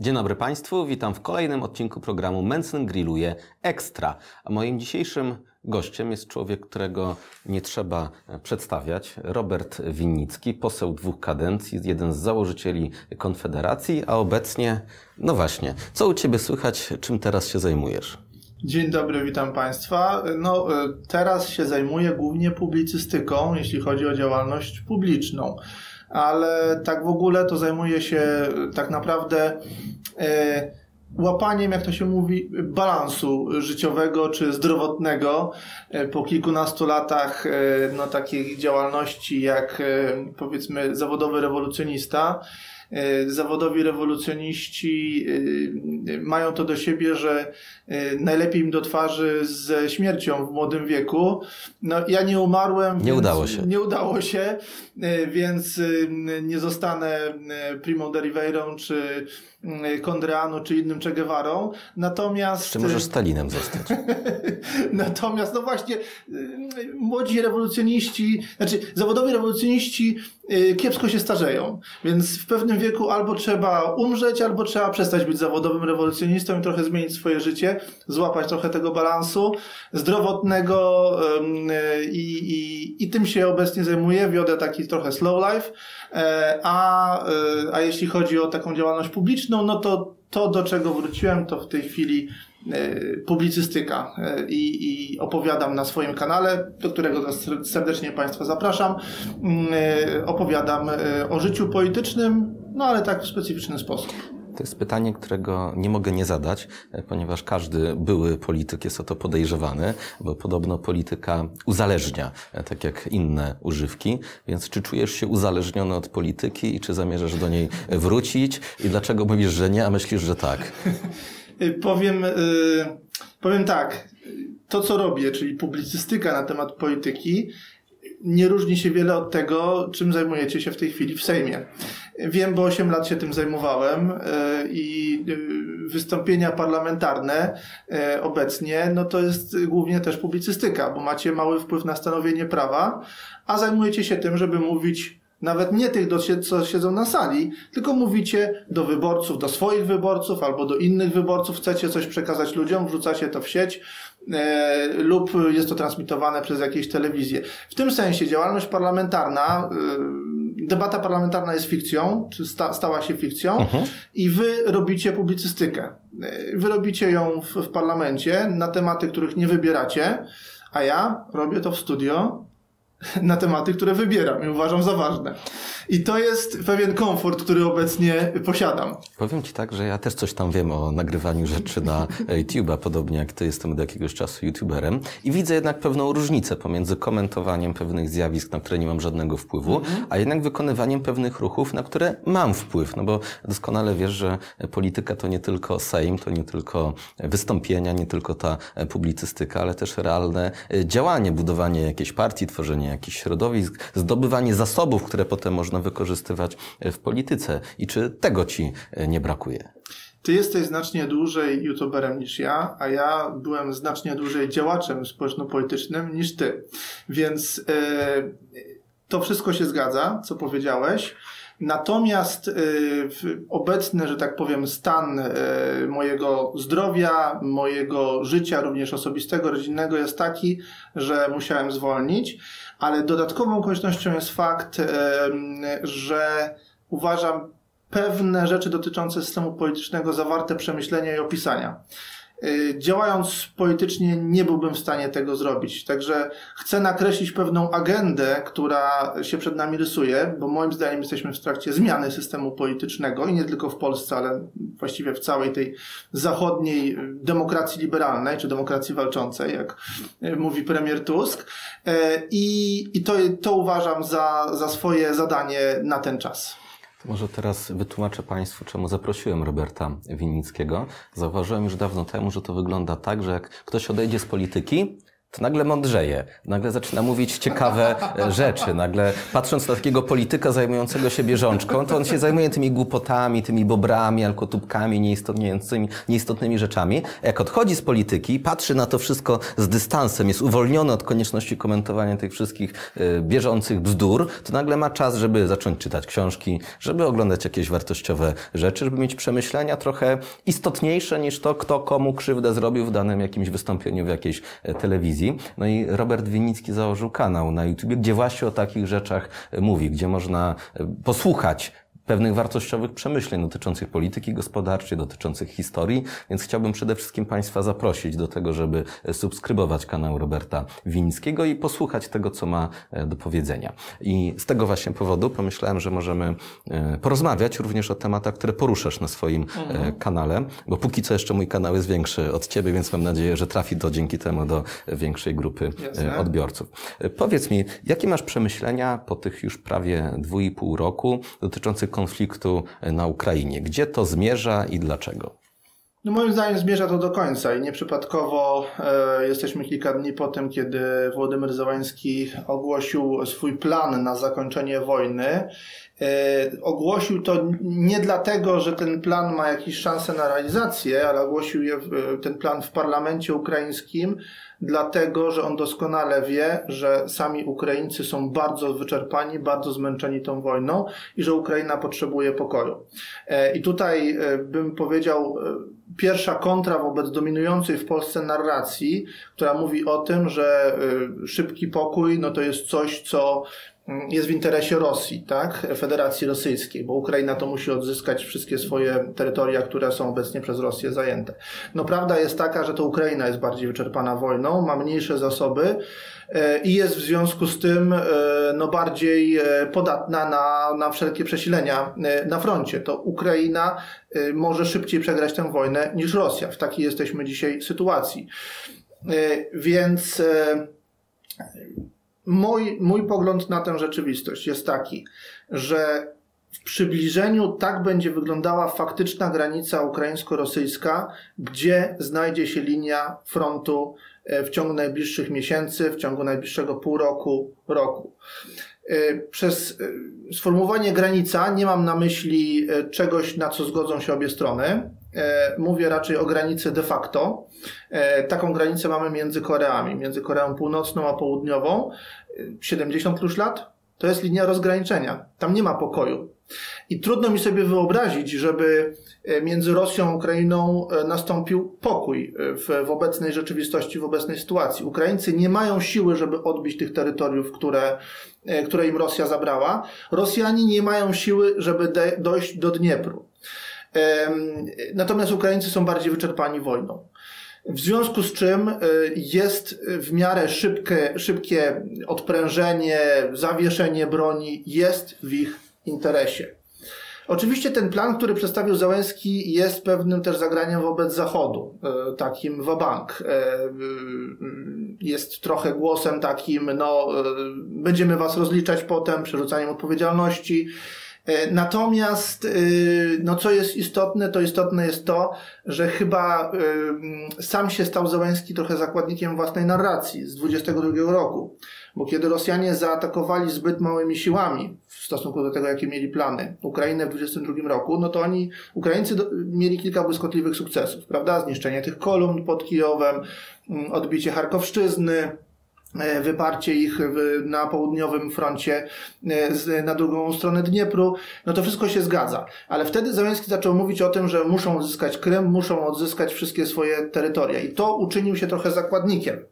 Dzień dobry Państwu, witam w kolejnym odcinku programu Mensen Grilluje Ekstra. A moim dzisiejszym gościem jest człowiek, którego nie trzeba przedstawiać. Robert Winnicki, poseł dwóch kadencji, jeden z założycieli Konfederacji, a obecnie, no właśnie, co u Ciebie słychać, czym teraz się zajmujesz? Dzień dobry, witam Państwa. No, teraz się zajmuję głównie publicystyką, jeśli chodzi o działalność publiczną ale tak w ogóle to zajmuje się tak naprawdę e, łapaniem, jak to się mówi, balansu życiowego czy zdrowotnego e, po kilkunastu latach e, no, takiej działalności jak powiedzmy zawodowy rewolucjonista zawodowi rewolucjoniści e, mają to do siebie, że e, najlepiej im do twarzy ze śmiercią w młodym wieku. No, ja nie umarłem. Nie udało się. Nie udało się, więc nie zostanę Primo de Riveirą, czy Kondreanu, czy innym Che Guevarą. Natomiast... Czy możesz Stalinem zostać? Natomiast, no właśnie, młodzi rewolucjoniści, znaczy zawodowi rewolucjoniści kiepsko się starzeją, więc w pewnym wieku albo trzeba umrzeć, albo trzeba przestać być zawodowym rewolucjonistą i trochę zmienić swoje życie, złapać trochę tego balansu zdrowotnego i, i, i tym się obecnie zajmuję. Wiodę taki trochę slow life, e, a, a jeśli chodzi o taką działalność publiczną, no to to, do czego wróciłem, to w tej chwili e, publicystyka i, i, opowiadam na swoim kanale, do którego serdecznie Państwa zapraszam. Mm, opowiadam o życiu politycznym, no ale tak w specyficzny sposób. To jest pytanie, którego nie mogę nie zadać, ponieważ każdy były polityk jest o to podejrzewany, bo podobno polityka uzależnia, tak jak inne używki. Więc czy czujesz się uzależniony od polityki i czy zamierzasz do niej wrócić? I dlaczego mówisz, że nie, a myślisz, że tak? powiem, yy, powiem tak. To, co robię, czyli publicystyka na temat polityki, nie różni się wiele od tego, czym zajmujecie się w tej chwili w Sejmie. Wiem, bo 8 lat się tym zajmowałem e, i e, wystąpienia parlamentarne e, obecnie, no to jest głównie też publicystyka, bo macie mały wpływ na stanowienie prawa, a zajmujecie się tym, żeby mówić nawet nie tych, co siedzą na sali, tylko mówicie do wyborców, do swoich wyborców albo do innych wyborców, chcecie coś przekazać ludziom, wrzucacie to w sieć e, lub jest to transmitowane przez jakieś telewizje. W tym sensie działalność parlamentarna, e, debata parlamentarna jest fikcją, czy sta, stała się fikcją uh-huh. i wy robicie publicystykę. E, wy robicie ją w, w parlamencie na tematy, których nie wybieracie, a ja robię to w studio na tematy, które wybieram i uważam za ważne. I to jest pewien komfort, który obecnie posiadam. Powiem Ci tak, że ja też coś tam wiem o nagrywaniu rzeczy na YouTube'a, podobnie jak Ty jestem od jakiegoś czasu YouTuberem. I widzę jednak pewną różnicę pomiędzy komentowaniem pewnych zjawisk, na które nie mam żadnego wpływu, mhm. a jednak wykonywaniem pewnych ruchów, na które mam wpływ. No bo doskonale wiesz, że polityka to nie tylko Sejm, to nie tylko wystąpienia, nie tylko ta publicystyka, ale też realne działanie, budowanie jakiejś partii, tworzenie jakichś środowisk, zdobywanie zasobów, które potem można wykorzystywać w polityce. I czy tego Ci nie brakuje? Ty jesteś znacznie dłużej youtuberem niż ja, a ja byłem znacznie dłużej działaczem społeczno-politycznym niż ty. Więc yy, to wszystko się zgadza, co powiedziałeś. Natomiast y, obecny, że tak powiem, stan y, mojego zdrowia, mojego życia, również osobistego, rodzinnego jest taki, że musiałem zwolnić, ale dodatkową okolicznością jest fakt, że uważam pewne rzeczy dotyczące systemu politycznego zawarte przemyślenia i opisania. Y, działając politycznie nie byłbym w stanie tego zrobić. Także chcę nakreślić pewną agendę, która się przed nami rysuje, bo moim zdaniem jesteśmy w trakcie zmiany systemu politycznego i nie tylko w Polsce, ale właściwie w całej tej zachodniej demokracji liberalnej, czy demokracji walczącej, jak y, mówi premier Tusk. Y, I, i to, to uważam za, za swoje zadanie na ten czas. Może teraz wytłumaczę Państwu, czemu zaprosiłem Roberta Winnickiego. Zauważyłem już dawno temu, że to wygląda tak, że jak ktoś odejdzie z polityki, to nagle mądrzeje, nagle zaczyna mówić ciekawe e, rzeczy, nagle patrząc na takiego polityka zajmującego się bieżączką, to on się zajmuje tymi głupotami, tymi bobrami, alkotubkami, nieistotnymi, nieistotnymi rzeczami. Jak odchodzi z polityki, patrzy na to wszystko z dystansem, jest uwolniony od konieczności komentowania tych wszystkich e, bieżących bzdur, to nagle ma czas, żeby zacząć czytać książki, żeby oglądać jakieś wartościowe rzeczy, żeby mieć przemyślenia trochę istotniejsze niż to, kto komu krzywdę zrobił w danym jakimś wystąpieniu w jakiejś e, telewizji. No i Robert Winicki założył kanał na YouTube, gdzie właśnie o takich rzeczach mówi, gdzie można e, posłuchać pewnych wartościowych przemyśleń dotyczących polityki gospodarczej, dotyczących historii, więc chciałbym przede wszystkim Państwa zaprosić do tego, żeby subskrybować kanał Roberta Wińskiego i posłuchać tego, co ma e, do powiedzenia. I z tego właśnie powodu pomyślałem, że możemy e, porozmawiać również o tematach, które poruszasz na swoim e, mhm. kanale, bo póki co jeszcze mój kanał jest większy od Ciebie, więc mam nadzieję, że trafi to dzięki temu do większej grupy Jasne. odbiorców. Powiedz mi, jakie masz przemyślenia po tych już prawie dwóch i roku dotyczących konfliktu na Ukrainie. Gdzie to zmierza i dlaczego? No moim zdaniem zmierza to do końca i nieprzypadkowo e, jesteśmy kilka dni po tym, kiedy Władimir Załański ogłosił swój plan na zakończenie wojny. E, ogłosił to nie dlatego, że ten plan ma jakieś szanse na realizację, ale ogłosił je, ten plan w parlamencie ukraińskim dlatego że on doskonale wie, że sami Ukraińcy są bardzo wyczerpani, bardzo zmęczeni tą wojną i że Ukraina potrzebuje pokoju. E, I tutaj e, bym powiedział, e, pierwsza kontra wobec dominującej w Polsce narracji, która mówi o tym, że szybki pokój no to jest coś, co jest w interesie Rosji, tak? Federacji Rosyjskiej, bo Ukraina to musi odzyskać wszystkie swoje terytoria, które są obecnie przez Rosję zajęte. No prawda jest taka, że to Ukraina jest bardziej wyczerpana wojną, ma mniejsze zasoby e, i jest w związku z tym e, no bardziej e, podatna na, na wszelkie przesilenia na froncie. To Ukraina może szybciej przegrać tę wojnę niż Rosja. W takiej jesteśmy dzisiaj sytuacji. Więc Mój, mój pogląd na tę rzeczywistość jest taki, że w przybliżeniu tak będzie wyglądała faktyczna granica ukraińsko-rosyjska, gdzie znajdzie się linia frontu e, w ciągu najbliższych miesięcy, w ciągu najbliższego pół roku, roku. E, przez e, sformułowanie granica nie mam na myśli czegoś, na co zgodzą się obie strony. Mówię raczej o granicy de facto. Taką granicę mamy między Koreami, między Koreą Północną a Południową. 70 już lat to jest linia rozgraniczenia. Tam nie ma pokoju. I trudno mi sobie wyobrazić, żeby e, między Rosją a Ukrainą e, nastąpił pokój e, w, w obecnej rzeczywistości, w obecnej sytuacji. Ukraińcy nie mają siły, żeby odbić tych terytoriów, które, które im Rosja zabrała. Rosjanie nie mają siły, żeby de, dojść do Dniepru. Natomiast Ukraińcy są bardziej wyczerpani wojną. W związku z czym y, jest w miarę szybkie, szybkie odprężenie, zawieszenie broni jest w ich interesie. Oczywiście ten plan, który przedstawił Załęski jest pewnym też zagraniem wobec Zachodu, y, takim wabank. Y, jest trochę głosem takim, no, będziemy was rozliczać potem, przerzucaniem odpowiedzialności. E, natomiast, y, no co jest istotne, to istotne jest to, że chyba y, sam się stał Zełenski trochę zakładnikiem własnej narracji z 22 roku. Bo kiedy Rosjanie zaatakowali zbyt małymi siłami w stosunku do tego, jakie mieli plany Ukrainę w 22 roku, no to oni, Ukraińcy mieli kilka błyskotliwych sukcesów, prawda? Zniszczenie tych kolumn pod Kijowem, odbicie Charkowszczyzny, E, wyparcie ich na południowym froncie e, na drugą stronę Dniepru, no to wszystko się zgadza. Ale wtedy Załęski zaczął mówić o tym, że muszą odzyskać Krym, muszą odzyskać wszystkie swoje terytoria. I to uczynił się trochę zakładnikiem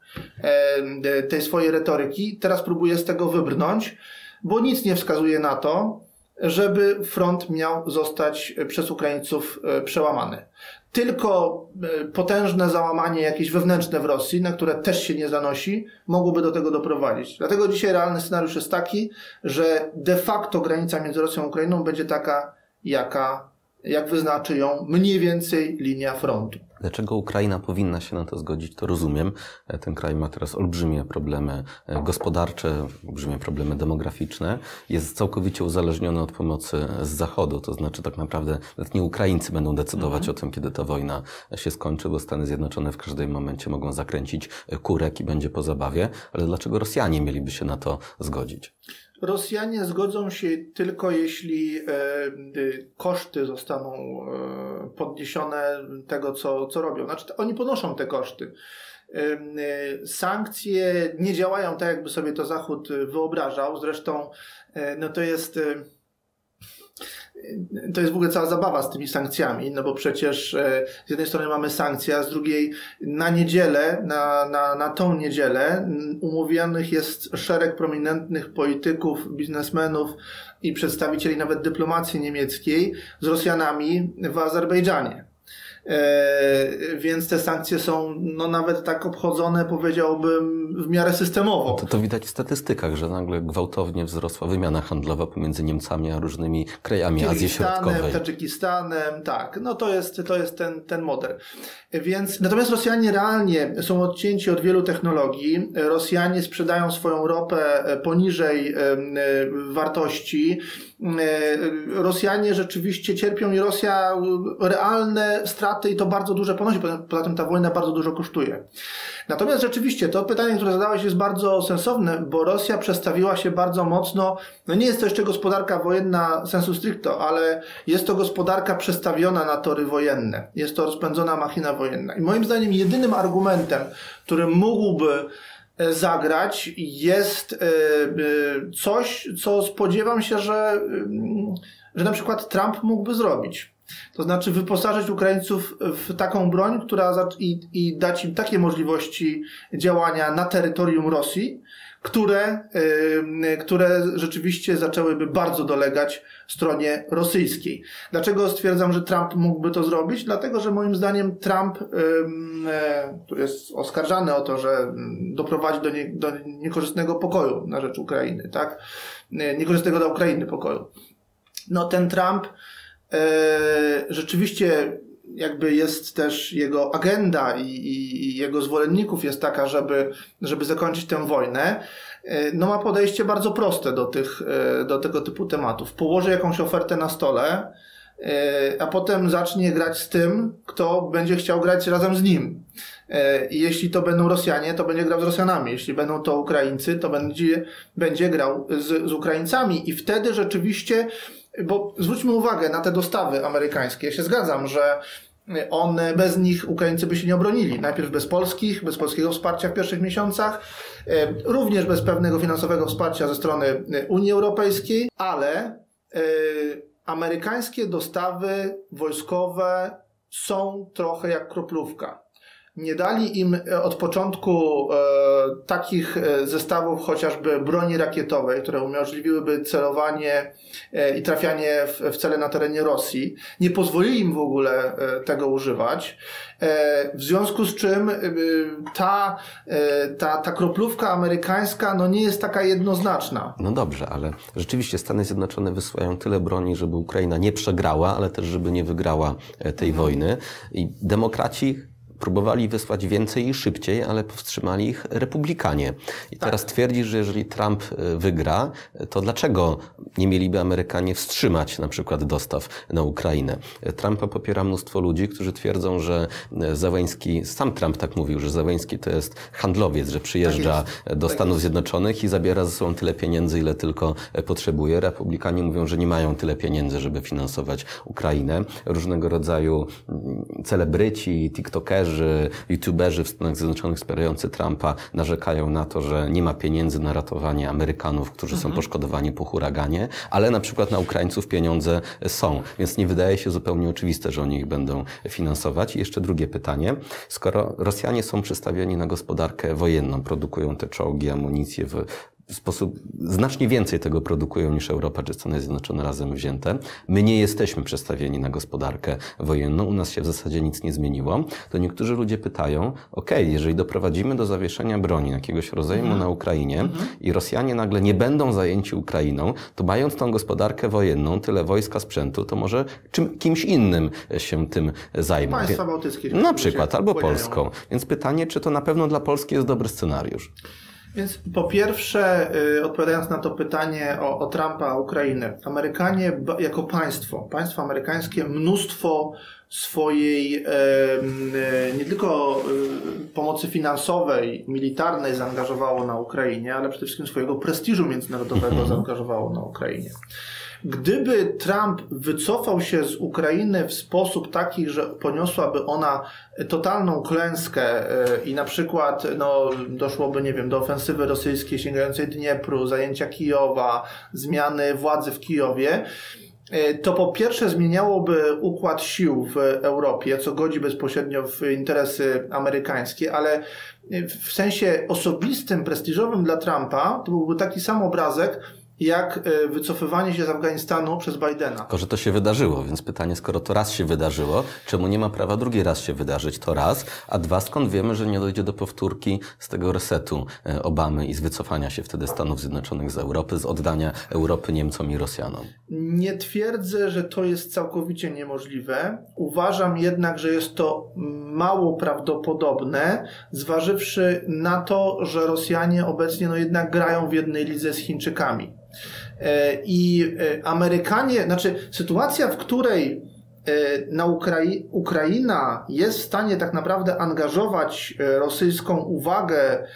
e, tej swojej retoryki. Teraz próbuje z tego wybrnąć, bo nic nie wskazuje na to, żeby front miał zostać przez Ukraińców przełamany tylko e, potężne załamanie jakieś wewnętrzne w Rosji, na które też się nie zanosi, mogłoby do tego doprowadzić. Dlatego dzisiaj realny scenariusz jest taki, że de facto granica między Rosją a Ukrainą będzie taka, jaka, jak wyznaczy ją mniej więcej linia frontu. Dlaczego Ukraina powinna się na to zgodzić, to rozumiem. Ten kraj ma teraz olbrzymie problemy e, gospodarcze, olbrzymie problemy demograficzne. Jest całkowicie uzależniony od pomocy z Zachodu. To znaczy tak naprawdę nawet nie Ukraińcy będą decydować mhm. o tym, kiedy ta wojna się skończy, bo Stany Zjednoczone w każdym momencie mogą zakręcić kurek i będzie po zabawie. Ale dlaczego Rosjanie mieliby się na to zgodzić? Rosjanie zgodzą się tylko jeśli e, koszty zostaną e, podniesione tego, co, co robią. Znaczy, oni ponoszą te koszty. E, sankcje nie działają tak, jakby sobie to Zachód wyobrażał. Zresztą no to jest to jest w ogóle cała zabawa z tymi sankcjami, no bo przecież e, z jednej strony mamy sankcje, a z drugiej na niedzielę, na, na, na tą niedzielę umówionych jest szereg prominentnych polityków, biznesmenów i przedstawicieli nawet dyplomacji niemieckiej z Rosjanami w Azerbejdżanie. E, więc te sankcje są no, nawet tak obchodzone, powiedziałbym, w miarę systemowo. To, to widać w statystykach, że nagle gwałtownie wzrosła wymiana handlowa pomiędzy Niemcami a różnymi krajami Azji Środkowej. Tadżykistanem, tak. No to jest, to jest ten, ten model. Więc, natomiast Rosjanie realnie są odcięci od wielu technologii. Rosjanie sprzedają swoją ropę e, poniżej e, wartości. Rosjanie rzeczywiście cierpią i Rosja realne straty i to bardzo duże ponosi, poza tym ta wojna bardzo dużo kosztuje. Natomiast rzeczywiście to pytanie, które zadałeś jest bardzo sensowne, bo Rosja przestawiła się bardzo mocno, no nie jest to jeszcze gospodarka wojenna sensu stricto, ale jest to gospodarka przestawiona na tory wojenne. Jest to rozpędzona machina wojenna. I moim zdaniem jedynym argumentem, który mógłby e, zagrać jest e, e, coś, co spodziewam się, że, że na przykład Trump mógłby zrobić. To znaczy wyposażyć Ukraińców w taką broń, która i, i dać im takie możliwości działania na terytorium Rosji, które, yy, które rzeczywiście zaczęłyby bardzo dolegać stronie rosyjskiej. Dlaczego stwierdzam, że Trump mógłby to zrobić? Dlatego, że moim zdaniem Trump, yy, jest oskarżany o to, że doprowadzi do, nie, do niekorzystnego pokoju na rzecz Ukrainy, tak? Niekorzystnego dla Ukrainy pokoju. No ten Trump E, rzeczywiście jakby jest też jego agenda i, i, i, jego zwolenników jest taka, żeby, żeby zakończyć tę wojnę, e, no ma podejście bardzo proste do, tych, e, do tego typu tematów. Położy jakąś ofertę na stole, a potem zacznie grać z tym, kto będzie chciał grać razem z nim. I jeśli to będą Rosjanie, to będzie grał z Rosjanami. Jeśli będą to Ukraińcy, to będzie, będzie grał z, z Ukraińcami. I wtedy rzeczywiście bo zwróćmy uwagę na te dostawy amerykańskie. Ja się zgadzam, że one, bez nich Ukraińcy by się nie obronili. Najpierw bez polskich, bez polskiego wsparcia w pierwszych miesiącach, e, również bez pewnego finansowego wsparcia ze strony e, Unii Europejskiej, ale e, amerykańskie dostawy wojskowe są trochę jak kroplówka nie dali im e, od początku e, takich e, zestawów chociażby broni rakietowej, które umożliwiłyby celowanie e, i trafianie w, w, cele na terenie Rosji. Nie pozwolili im w ogóle e, tego używać. E, w związku z czym ta, ta, ta kroplówka amerykańska no nie jest taka jednoznaczna. No dobrze, ale rzeczywiście Stany Zjednoczone wysyłają tyle broni, żeby Ukraina nie przegrała, ale też żeby nie wygrała tej mhm. wojny. I demokraci Próbowali wysłać więcej i szybciej, ale powstrzymali ich republikanie. I tak. teraz twierdzi, że jeżeli Trump e, wygra, to dlaczego nie mieliby Amerykanie wstrzymać na przykład dostaw na Ukrainę? Trumpa popiera mnóstwo ludzi, którzy twierdzą, że e, Zaweński, sam Trump tak mówił, że Zaweński to jest handlowiec, że przyjeżdża tak do tak Stanów jest. Zjednoczonych i zabiera ze sobą tyle pieniędzy, ile tylko e, potrzebuje. Republikanie mówią, że nie mają tyle pieniędzy, żeby finansować Ukrainę. Różnego rodzaju mm, celebryci, tiktokerzy, blogerzy, youtuberzy w Stanach Zjednoczonych wspierający Trumpa narzekają na to, że nie ma pieniędzy na ratowanie Amerykanów, którzy mhm. są poszkodowani po huraganie, ale na przykład na Ukraińców pieniądze są. Więc nie wydaje się zupełnie oczywiste, że oni ich będą finansować. I jeszcze drugie pytanie. Skoro Rosjanie są przystawieni na gospodarkę wojenną, produkują te czołgi, amunicję w w sposób znacznie więcej tego produkują niż Europa czy Stany Zjednoczone razem wzięte. My nie jesteśmy przestawieni na gospodarkę wojenną, u nas się w zasadzie nic nie zmieniło. To niektórzy ludzie pytają, ok, jeżeli doprowadzimy do zawieszenia broni jakiegoś rozejmu mhm. na Ukrainie mhm. i Rosjanie nagle nie będą zajęci Ukrainą, to mając tą gospodarkę wojenną, tyle wojska, sprzętu, to może czym, kimś innym się tym zajmą. Państwa bałtyckie. Na przykład, albo Polską. Więc pytanie, czy to na pewno dla Polski jest dobry scenariusz? Więc po pierwsze, y, odpowiadając na to pytanie o, o Trumpa, Ukrainę, Amerykanie jako państwo, państwo amerykańskie mnóstwo swojej nie tylko y, pomocy finansowej, militarnej zaangażowało na Ukrainie, ale przede wszystkim swojego prestiżu międzynarodowego mhm. zaangażowało na Ukrainie. Gdyby Trump wycofał się z Ukrainy w sposób taki, że poniosłaby ona totalną klęskę e, i na przykład no, doszłoby, nie wiem, do ofensywy rosyjskiej sięgającej Dniepru, zajęcia Kijowa, zmiany władzy w Kijowie, e, to po pierwsze zmieniałoby układ sił w Europie, co godzi bezpośrednio w interesy amerykańskie, ale w sensie osobistym, prestiżowym dla Trumpa to byłby taki sam obrazek, jak e, wycofywanie się z Afganistanu przez Bidena. Tylko, że to się wydarzyło, więc pytanie, skoro to raz się wydarzyło, czemu nie ma prawa drugi raz się wydarzyć? To raz, a dwa, skąd wiemy, że nie dojdzie do powtórki z tego resetu e, Obamy i z wycofania się wtedy Stanów Zjednoczonych z Europy, z oddania Europy Niemcom i Rosjanom? Nie twierdzę, że to jest całkowicie niemożliwe. Uważam jednak, że jest to mało prawdopodobne, zważywszy na to, że Rosjanie obecnie no jednak grają w jednej lidze z Chińczykami. E, I e, Amerykanie, znaczy sytuacja, w której e, na Ukrai Ukraina jest w stanie tak naprawdę angażować rosyjską uwagę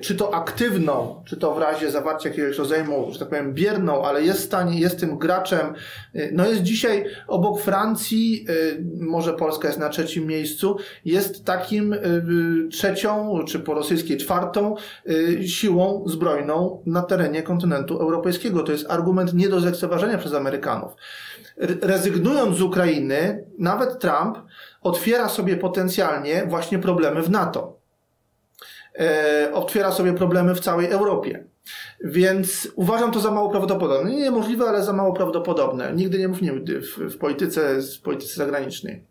czy to aktywną, czy to w razie zawarcia jakiegoś rozejmu, że tak powiem, bierną, ale jest w stanie, jest tym graczem. Y, no jest dzisiaj obok Francji, y, może Polska jest na trzecim miejscu, jest takim trzecią, czy po rosyjskiej czwartą siłą zbrojną na terenie kontynentu europejskiego. To jest argument nie do zlekceważenia przez Amerykanów. Rezygnując z Ukrainy, nawet Trump otwiera sobie potencjalnie właśnie problemy w NATO otwiera sobie problemy w całej Europie. Więc uważam to za mało prawdopodobne. Nie niemożliwe, ale za mało prawdopodobne. Nigdy nie mów nigdy w, w polityce, w polityce zagranicznej.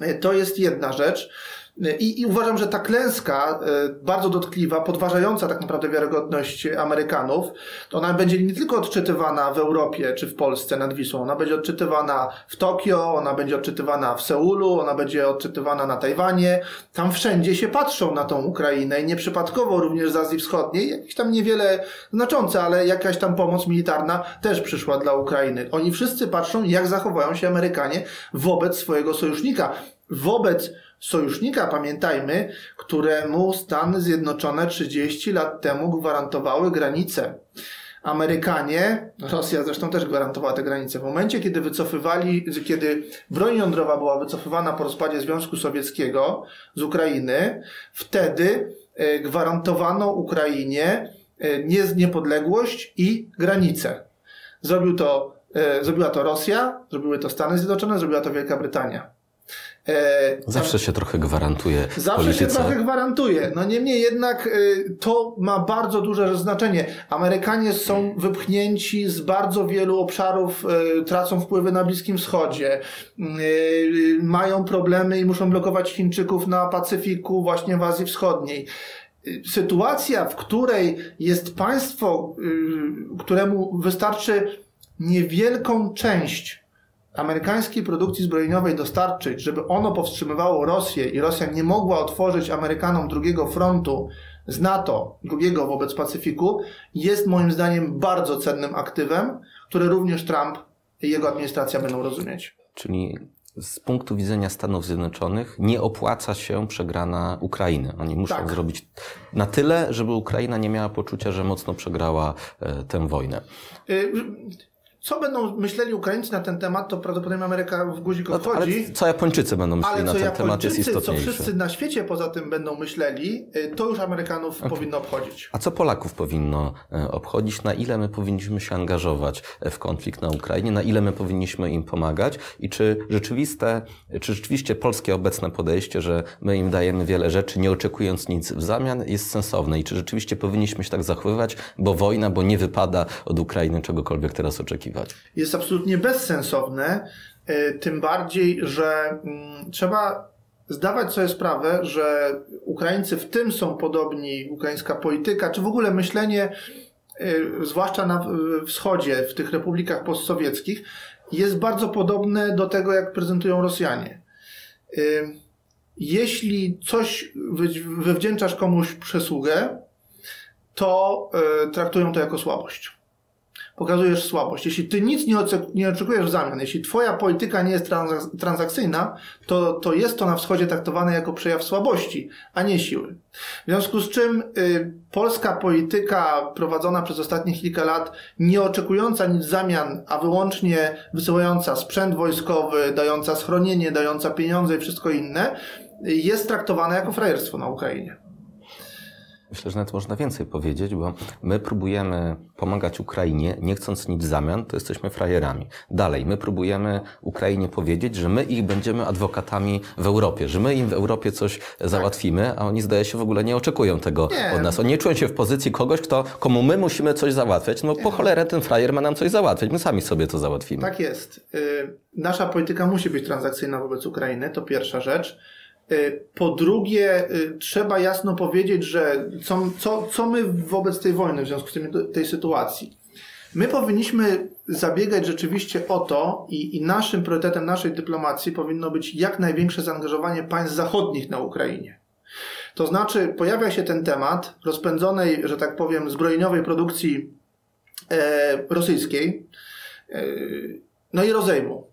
E, to jest jedna rzecz. I, I, uważam, że ta klęska, e, bardzo dotkliwa, podważająca tak naprawdę wiarygodność Amerykanów, to ona będzie nie tylko odczytywana w Europie czy w Polsce nad Wisłą, ona będzie odczytywana w Tokio, ona będzie odczytywana w Seulu, ona będzie odczytywana na Tajwanie. Tam wszędzie się patrzą na tą Ukrainę i nieprzypadkowo również z Azji Wschodniej, jakieś tam niewiele znaczące, ale jakaś tam pomoc militarna też przyszła dla Ukrainy. Oni wszyscy patrzą, jak zachowają się Amerykanie wobec swojego sojusznika, wobec sojusznika, pamiętajmy, któremu Stany Zjednoczone 30 lat temu gwarantowały granice. Amerykanie, Rosja zresztą też gwarantowała te granice. W momencie, kiedy wycofywali, kiedy broń jądrowa była wycofywana po rozpadzie Związku Sowieckiego z Ukrainy, wtedy e, gwarantowano Ukrainie e, niepodległość i granice. Zrobił to, e, zrobiła to Rosja, zrobiły to Stany Zjednoczone, zrobiła to Wielka Brytania. E, zawsze się trochę gwarantuje. Zawsze polityce. się trochę gwarantuje. No niemniej jednak y, to ma bardzo duże znaczenie. Amerykanie są wypchnięci z bardzo wielu obszarów, y, tracą wpływy na Bliskim Wschodzie, mają problemy i muszą blokować Chińczyków na Pacyfiku, właśnie w Azji Wschodniej sytuacja, w której jest państwo, któremu wystarczy niewielką część amerykańskiej produkcji zbrojeniowej dostarczyć, żeby ono powstrzymywało Rosję i Rosja nie mogła otworzyć Amerykanom drugiego frontu z NATO, drugiego wobec Pacyfiku, jest moim zdaniem bardzo cennym aktywem, które również Trump i jego administracja będą rozumieć. Czyli z punktu widzenia Stanów Zjednoczonych nie opłaca się przegrana Ukrainy. Oni muszą tak. zrobić na tyle, żeby Ukraina nie miała poczucia, że mocno przegrała e, tę wojnę. Y co będą myśleli Ukraińcy na ten temat, to prawdopodobnie Ameryka w guzik No to, ale co Japończycy będą myśleli Ale na ten temat jest Japończycy, co istotniejsze. wszyscy na świecie poza tym będą myśleli, y, to już Amerykanów powinno obchodzić. A co Polaków powinno e, obchodzić? Na ile my powinniśmy się angażować e, w konflikt na Ukrainie? Na ile my powinniśmy im pomagać? I czy rzeczywiste, czy rzeczywiście polskie obecne podejście, że my im dajemy wiele rzeczy, nie oczekując nic w zamian, jest sensowne? I czy rzeczywiście powinniśmy się tak zachowywać, bo wojna, bo nie wypada od Ukrainy czegokolwiek teraz oczekiwać? Jest absolutnie bezsensowne, y, tym bardziej, że mm, trzeba zdawać sobie sprawę, że Ukraińcy w tym są podobni, ukraińska polityka, czy w ogóle myślenie, y, zwłaszcza na wschodzie, w tych republikach postsowieckich, jest bardzo podobne do tego, jak prezentują Rosjanie. Y, Jeśli coś wy- wywdzięczasz komuś przysługę, to traktują to jako słabość pokazujesz słabość. Jeśli ty nic nie, nie oczekujesz w zamian, jeśli twoja polityka nie jest transak- transakcyjna, to, to jest to na wschodzie traktowane jako przejaw słabości, a nie siły. W związku z czym y, polska polityka prowadzona przez ostatnie kilka lat, nie oczekująca nic w zamian, a wyłącznie wysyłająca sprzęt wojskowy, dająca schronienie, dająca pieniądze i wszystko inne, y, jest traktowana jako frajerstwo na Ukrainie. Myślę, że nawet można więcej powiedzieć, bo my próbujemy pomagać Ukrainie, nie chcąc nic w zamian, to jesteśmy frajerami. Dalej, my próbujemy Ukrainie powiedzieć, że my ich będziemy adwokatami w Europie, że my im w Europie coś załatwimy, a oni zdaje się w ogóle nie oczekują tego Nie. od nas. Oni nie czują się w pozycji kogoś, kto, komu my musimy coś załatwiać. No po cholerę ten frajer ma nam coś załatwiać, my sami sobie to załatwimy. Tak jest. Y, Nasza polityka musi być transakcyjna wobec Ukrainy, to pierwsza rzecz. Y, Po drugie, y, trzeba jasno powiedzieć, że co, co, co my wobec tej wojny, w związku z tym, tej sytuacji. My powinniśmy zabiegać rzeczywiście o to i, i naszym priorytetem naszej dyplomacji powinno być jak największe zaangażowanie państw zachodnich na Ukrainie. To znaczy, pojawia się ten temat rozpędzonej, że tak powiem, zbrojeniowej produkcji e, rosyjskiej, e, no i rozejmu.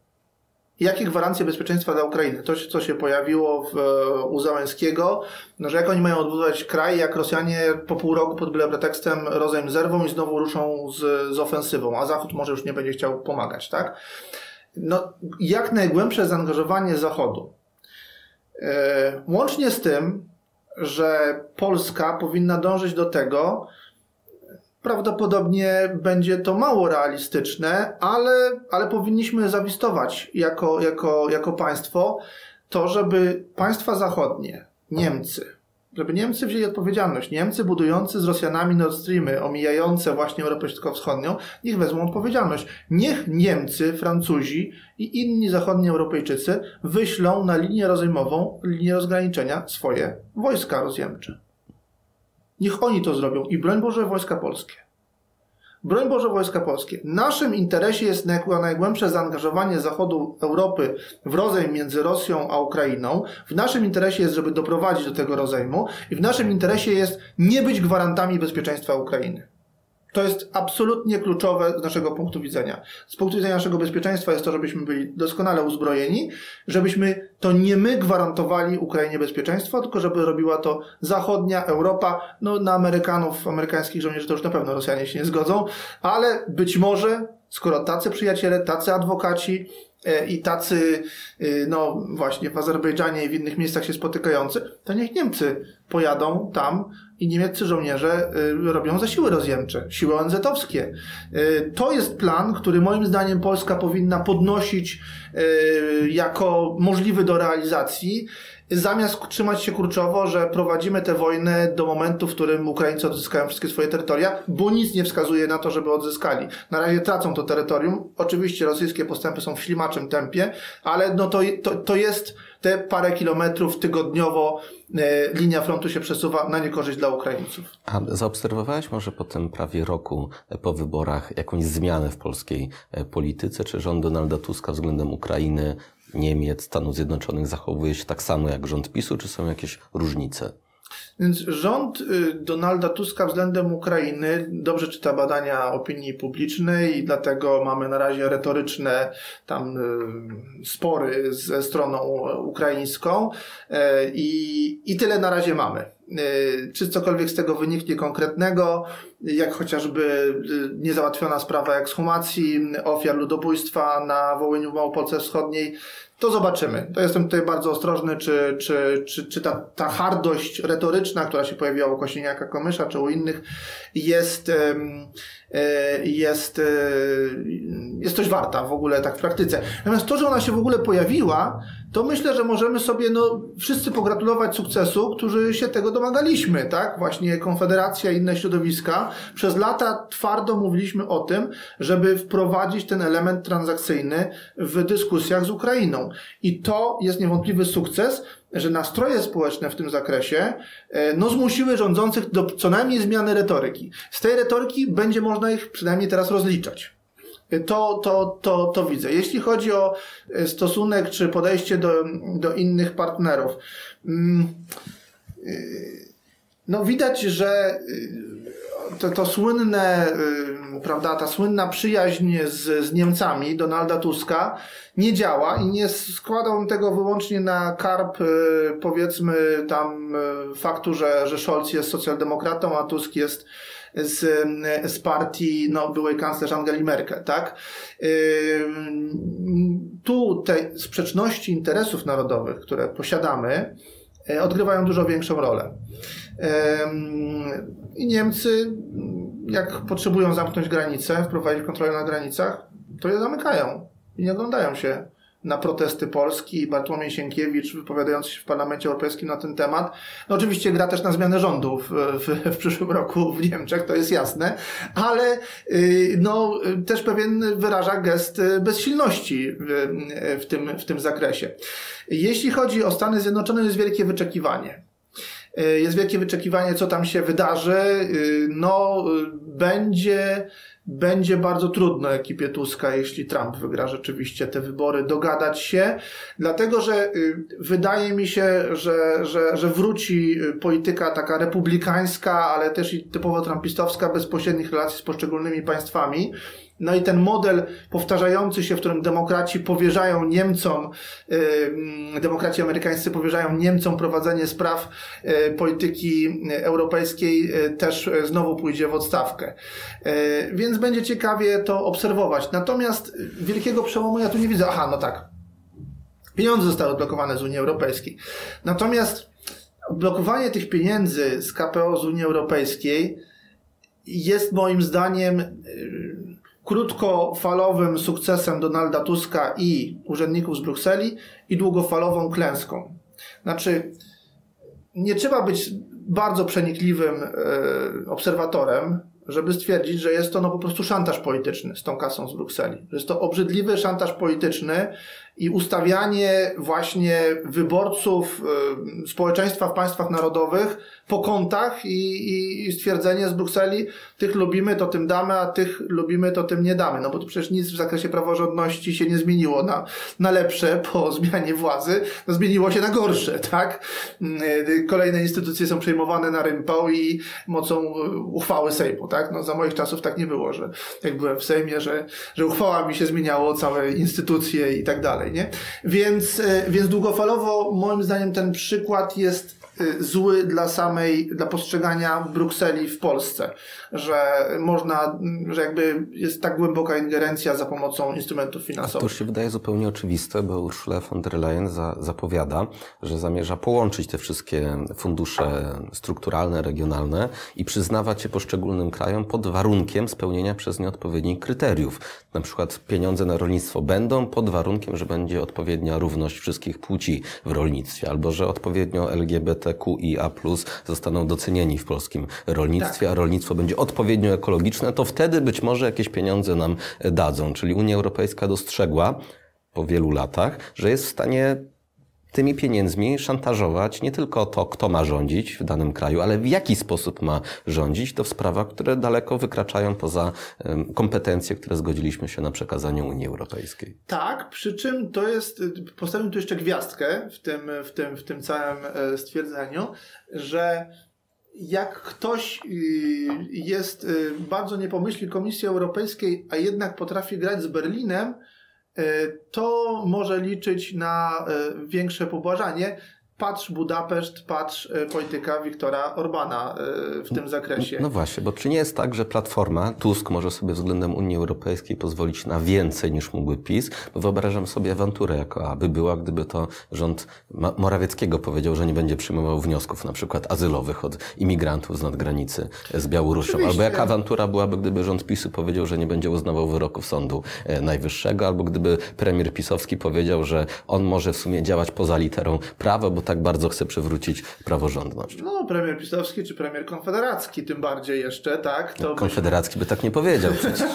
Jakie gwarancje bezpieczeństwa dla Ukrainy? To, co się pojawiło w, e, u Załęskiego, no, że jak oni mają odbudować kraj, jak Rosjanie po pół roku pod byle pretekstem rozejm zerwą i znowu ruszą z, z ofensywą, a Zachód może już nie będzie chciał pomagać, tak? No, jak najgłębsze zaangażowanie Zachodu. E, łącznie z tym, że Polska powinna dążyć do tego, Prawdopodobnie będzie to mało realistyczne, ale, ale powinniśmy zawistować jako, jako, jako państwo to, żeby państwa zachodnie, Niemcy, żeby Niemcy wzięli odpowiedzialność. Niemcy budujący z Rosjanami Nord Streamy, omijające właśnie Europę Środkowo-Wschodnią, niech wezmą odpowiedzialność. Niech Niemcy, Francuzi i inni zachodni Europejczycy wyślą na linię rozejmową, linię rozgraniczenia swoje wojska rozjemcze. Niech oni to zrobią i broń Boże wojska polskie. Broń Boże wojska polskie. Naszym interesie jest naj- najgłębsze zaangażowanie Zachodu Europy w rozejm między Rosją a Ukrainą. W naszym interesie jest, żeby doprowadzić do tego rozejmu i w naszym interesie jest nie być gwarantami bezpieczeństwa Ukrainy. To jest absolutnie kluczowe z naszego punktu widzenia. Z punktu widzenia naszego bezpieczeństwa jest to, żebyśmy byli doskonale uzbrojeni, żebyśmy to nie my gwarantowali Ukrainie bezpieczeństwo, tylko żeby robiła to zachodnia Europa. No na Amerykanów, amerykańskich żołnierzy to już na pewno Rosjanie się nie zgodzą, ale być może, skoro tacy przyjaciele, tacy adwokaci i tacy, e, no właśnie w Azerbejdżanie i w innych miejscach się spotykający, to niech Niemcy pojadą tam i niemieccy żołnierze y, robią zasiły rozjemcze, siły ONZ-owskie. Y, To jest plan, który moim zdaniem Polska powinna podnosić y, jako możliwy do realizacji, zamiast trzymać się kurczowo, że prowadzimy tę wojnę do momentu, w którym Ukraińcy odzyskają wszystkie swoje terytoria, bo nic nie wskazuje na to, żeby odzyskali. Na razie tracą to terytorium. Oczywiście rosyjskie postępy są w ślimaczym tempie, ale no to, to, to jest te parę kilometrów tygodniowo e, linia frontu się przesuwa na niekorzyść dla Ukraińców. A zaobserwowałeś może po tym prawie roku e, po wyborach jakąś zmianę w polskiej e, polityce? Czy rząd Donalda Tuska względem Ukrainy, Niemiec, Stanów Zjednoczonych zachowuje się tak samo jak rząd PiSu, czy są jakieś różnice? Więc rząd y, Donalda Tuska względem Ukrainy dobrze czyta badania opinii publicznej i dlatego mamy na razie retoryczne tam y, spory ze stroną ukraińską y, i, i tyle na razie mamy. Czy cokolwiek z tego wyniknie konkretnego, jak chociażby niezałatwiona sprawa ekshumacji ofiar ludobójstwa na Wołyniu w Małopolsce Wschodniej, to zobaczymy. To jestem tutaj bardzo ostrożny, czy, czy, czy, czy ta, ta hardość retoryczna, która się pojawiła u Kośniaka Komysza, czy u innych, jest, e, jest, e, jest coś warta w ogóle tak w praktyce. Natomiast to, że ona się w ogóle pojawiła, to myślę, że możemy sobie no, wszyscy pogratulować sukcesu, którzy się tego domagaliśmy, tak? Właśnie Konfederacja i inne środowiska. Przez lata twardo mówiliśmy o tym, żeby wprowadzić ten element transakcyjny w dyskusjach z Ukrainą. I to jest niewątpliwy sukces, że nastroje społeczne w tym zakresie e, no, zmusiły rządzących do co najmniej zmiany retoryki. Z tej retoryki będzie można ich przynajmniej teraz rozliczać. To, to, to, to widzę. Jeśli chodzi o e, stosunek czy podejście do, do innych partnerów, mm, e, no widać, że to, to słynne, prawda, ta słynna przyjaźń z, z Niemcami Donalda Tuska nie działa i nie składam tego wyłącznie na karp, powiedzmy, tam faktu, że, że Scholz jest socjaldemokratą, a Tusk jest z, z partii no, byłej kanclerz Angeli Merkel, tak? Tu te sprzeczności interesów narodowych, które posiadamy, y, odgrywają dużo większą rolę. I Niemcy, jak potrzebują zamknąć granice, wprowadzić kontrolę na granicach, to je zamykają i nie oglądają się na protesty Polski. Bartłomiej Sienkiewicz wypowiadający się w Parlamencie Europejskim na ten temat. No oczywiście gra też na zmianę rządów w, w przyszłym roku w Niemczech, to jest jasne, ale y, no, też pewien wyraża gest bezsilności w, tym, w tym zakresie. Jeśli chodzi o Stany Zjednoczone, jest wielkie wyczekiwanie. Y, jest wielkie wyczekiwanie, co tam się wydarzy. Y, no, będzie będzie bardzo trudno ekipie Tuska, jeśli Trump wygra rzeczywiście te wybory, dogadać się, dlatego że y, wydaje mi się, że, że, że wróci polityka taka republikańska, ale też i typowo trumpistowska bezpośrednich relacji z poszczególnymi państwami. No i ten model powtarzający się, w którym demokraci powierzają Niemcom, y, demokraci amerykańscy powierzają Niemcom prowadzenie spraw y, polityki europejskiej, y, też znowu pójdzie w odstawkę. Więc będzie ciekawie to obserwować. Natomiast wielkiego przełomu ja tu nie widzę. Aha, no tak. Pieniądze zostały odblokowane z Unii Europejskiej. Natomiast odblokowanie tych pieniędzy z KPO z Unii Europejskiej jest moim zdaniem krótkofalowym sukcesem Donalda Tuska i urzędników z Brukseli i długofalową klęską. Znaczy, nie trzeba być bardzo przenikliwym e, obserwatorem, żeby stwierdzić, że jest to no po prostu szantaż polityczny z tą kasą z Brukseli. Że jest to obrzydliwy szantaż polityczny i ustawianie właśnie wyborców y, społeczeństwa w państwach narodowych po kątach i, i, stwierdzenie z Brukseli, tych lubimy, to tym damy, a tych lubimy, to tym nie damy. No bo to przecież nic w zakresie praworządności się nie zmieniło na, na lepsze po zmianie władzy, no zmieniło się na gorsze, tak? Y, kolejne instytucje są przejmowane na rympał i mocą uchwały Sejmu, tak? No za moich czasów tak nie było, że jak byłem w Sejmie, że, że uchwałami się zmieniało całe instytucje i tak dalej, nie? Więc, y, więc długofalowo moim zdaniem ten przykład jest zły dla samej, dla postrzegania Brukseli w Polsce, że można, że jakby jest tak głęboka ingerencja za pomocą instrumentów finansowych. To się wydaje zupełnie oczywiste, bo Ursula von der Leyen za, zapowiada, że zamierza połączyć te wszystkie fundusze strukturalne, regionalne i przyznawać je poszczególnym krajom pod warunkiem spełnienia przez nie odpowiednich kryteriów. Na przykład pieniądze na rolnictwo będą pod warunkiem, że będzie odpowiednia równość wszystkich płci w rolnictwie, albo że odpowiednio LGBT LGBTQIA+, zostaną docenieni w polskim rolnictwie, tak. a rolnictwo będzie odpowiednio ekologiczne, to wtedy być może jakieś pieniądze nam dadzą. Czyli Unia Europejska dostrzegła po wielu latach, że jest w stanie tymi pieniędzmi szantażować nie tylko to, kto ma rządzić w danym kraju, ale w jaki sposób ma rządzić, to w sprawach, które daleko wykraczają poza kompetencje, które zgodziliśmy się na przekazanie Unii Europejskiej. Tak, przy czym to jest, postawię tu jeszcze gwiazdkę w tym, w tym, w tym całym e, stwierdzeniu, że jak ktoś y, jest y, bardzo nie pomyśli Komisji Europejskiej, a jednak potrafi grać z Berlinem, to może liczyć na e, większe pobłażanie. Patrz Budapeszt, patrz e, polityka Wiktora Orbana e, w tym zakresie. No właśnie, bo czy nie jest tak, że Platforma, Tusk może sobie względem Unii Europejskiej pozwolić na więcej niż mógłby PiS? Bo wyobrażam sobie awanturę, jako aby była, gdyby to rząd Morawieckiego powiedział, że nie będzie przyjmował wniosków na przykład azylowych od imigrantów z nadgranicy z Białorusią. Oczywiście. Albo jaka awantura byłaby, gdyby rząd PiSu powiedział, że nie będzie uznawał wyroków Sądu e, Najwyższego, albo gdyby premier pisowski powiedział, że on może w sumie działać poza literą prawa, bo tak bardzo chce przywrócić praworządność. No, premier pisowski czy premier konfederacki tym bardziej jeszcze, tak? To konfederacki by tak nie powiedział przecież.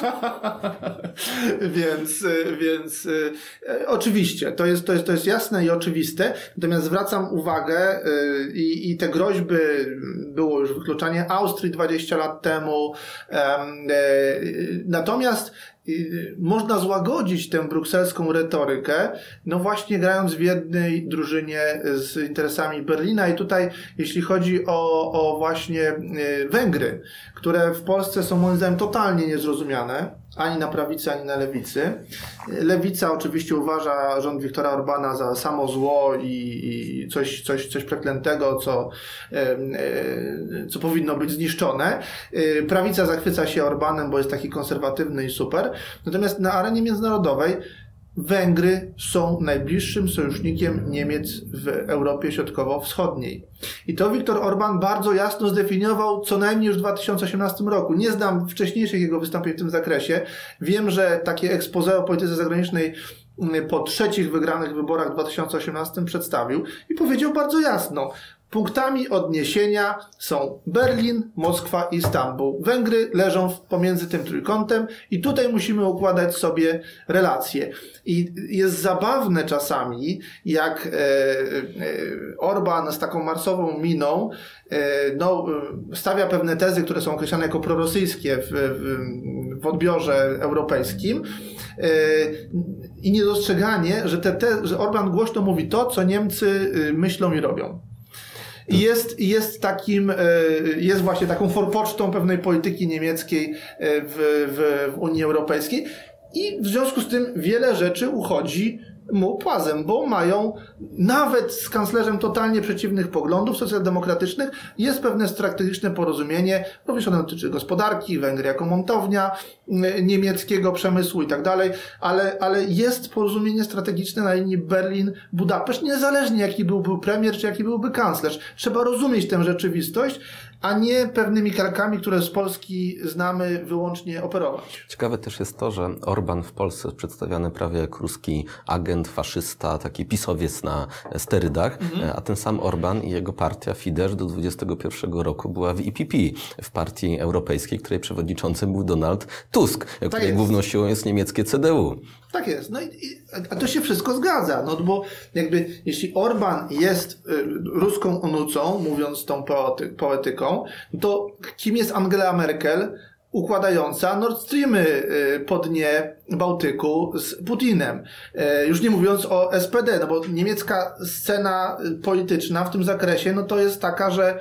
więc, więc e, oczywiście, to jest, to, jest, to jest jasne i oczywiste, natomiast zwracam uwagę y, i, i te groźby, było już wykluczanie Austrii 20 lat temu, e, natomiast można złagodzić tę brukselską retorykę, no właśnie grając w jednej drużynie z interesami Berlina. I tutaj jeśli chodzi o, o właśnie Węgry, które w Polsce są moim zdaniem totalnie niezrozumiane, ani na prawicy, ani na lewicy. Lewica oczywiście uważa rząd Wiktora Orbana za samo zło i, i coś, coś, coś przeklętego, co, e, co powinno być zniszczone. E, prawica zachwyca się Orbanem, bo jest taki konserwatywny i super. Natomiast na arenie międzynarodowej Węgry są najbliższym sojusznikiem Niemiec w Europie Środkowo-Wschodniej. I to Viktor Orban bardzo jasno zdefiniował co najmniej już w 2018 roku. Nie znam wcześniejszych jego wystąpień w tym zakresie. Wiem, że takie expose o polityce zagranicznej mm, po trzecich wygranych wyborach w 2018 przedstawił i powiedział bardzo jasno, Punktami odniesienia są Berlin, Moskwa i Stambuł. Węgry leżą pomiędzy tym trójkątem i tutaj musimy układać sobie relacje. I jest zabawne czasami, jak e, e, Orban z taką marsową miną e, no, stawia pewne tezy, które są określane jako prorosyjskie w, w, w odbiorze europejskim i niedostrzeganie, że, te, te, że Orban głośno mówi to, co Niemcy myślą i robią jest, jest takim, e, jest właśnie taką forpocztą pewnej polityki niemieckiej e, w, w, w Unii Europejskiej. I w związku z tym wiele rzeczy uchodzi płazem, bo mają nawet z kanclerzem totalnie przeciwnych poglądów socjaldemokratycznych jest pewne strategiczne porozumienie, również ono dotyczy gospodarki, Węgry jako montownia niemieckiego przemysłu i tak dalej, ale, ale jest porozumienie strategiczne na linii Berlin-Budapeszt, niezależnie jaki byłby premier, czy jaki byłby kanclerz. Trzeba rozumieć tę rzeczywistość, a nie pewnymi kalkami, które z Polski znamy, wyłącznie operować. Ciekawe też jest to, że Orban w Polsce jest przedstawiany prawie jak ruski agent, faszysta, taki pisowiec na sterydach, mhm. a ten sam Orban i jego partia Fidesz do 21 roku była w IPP, w partii europejskiej, której przewodniczącym był Donald Tusk, tak której jest. główną siłą jest niemieckie CDU. Tak jest. No i, a to się wszystko zgadza. No bo jakby jeśli Orban jest y, ruską onucą, mówiąc tą poetyką, to kim jest Angela Merkel? układająca Nord Streamy y, po dnie Bałtyku z Putinem. Y, już nie mówiąc o SPD, no bo niemiecka scena polityczna w tym zakresie, no to jest taka, że,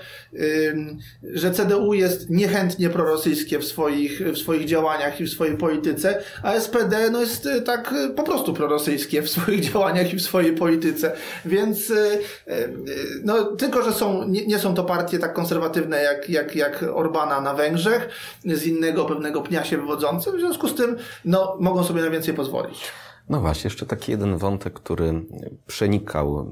że CDU jest niechętnie prorosyjskie w swoich, w swoich działaniach i w swojej polityce, a SPD no jest y, tak po prostu prorosyjskie w swoich działaniach i w swojej polityce. Więc no tylko, że są, nie, nie są to partie tak konserwatywne jak, jak, jak Orbana na Węgrzech, z innego pewnego pnia się wywodzące, w związku z tym no, mogą sobie na więcej pozwolić. No właśnie, jeszcze taki jeden wątek, który przenikał,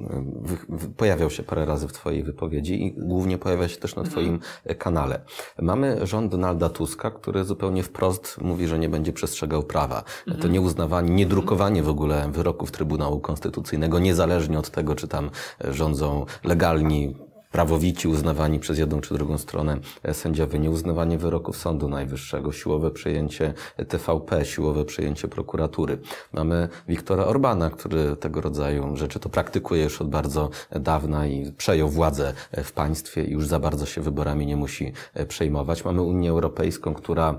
pojawiał się parę razy w Twojej wypowiedzi i głównie pojawia się też na mhm. Twoim kanale. Mamy rząd Donalda Tuska, który zupełnie wprost mówi, że nie będzie przestrzegał prawa. To mhm. nieuznawanie, niedrukowanie w ogóle wyroków Trybunału Konstytucyjnego, niezależnie od tego, czy tam rządzą legalni prawowici uznawani przez jedną czy drugą stronę e, sędziowie, nieuznawanie wyroków Sądu Najwyższego, siłowe przejęcie TVP, siłowe przejęcie prokuratury. Mamy Wiktora Orbana, który tego rodzaju rzeczy to praktykuje już od bardzo dawna i przejął władzę w państwie i już za bardzo się wyborami nie musi e, przejmować. Mamy Unię Europejską, która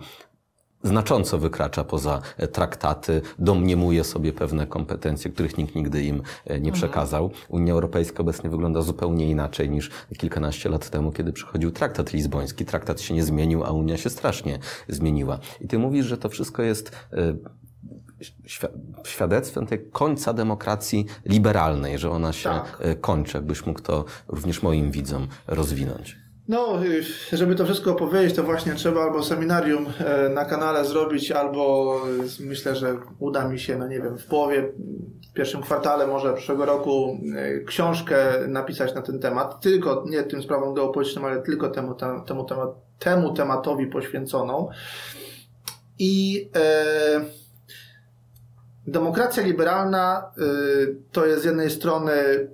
znacząco wykracza poza e, traktaty, domniemuje sobie pewne kompetencje, których nikt nigdy im e, nie mhm. przekazał. Unia Europejska obecnie wygląda zupełnie inaczej niż kilkanaście lat temu, kiedy przychodził traktat lizboński. Traktat się nie zmienił, a Unia się strasznie zmieniła. I ty mówisz, że to wszystko jest e, świadectwem tej końca demokracji liberalnej, że ona się tak. kończy. Jakbyś mógł to również moim widzom rozwinąć. No, żeby to wszystko opowiedzieć, to właśnie trzeba albo seminarium e, na kanale zrobić, albo y, myślę, że uda mi się, no nie wiem, w połowie, w pierwszym kwartale może przyszłego roku e, książkę napisać na ten temat. Tylko, nie tym sprawom geopolitycznym, ale tylko temu, temu, temu, tematowi poświęconą. I e, demokracja liberalna y, to jest z jednej strony y,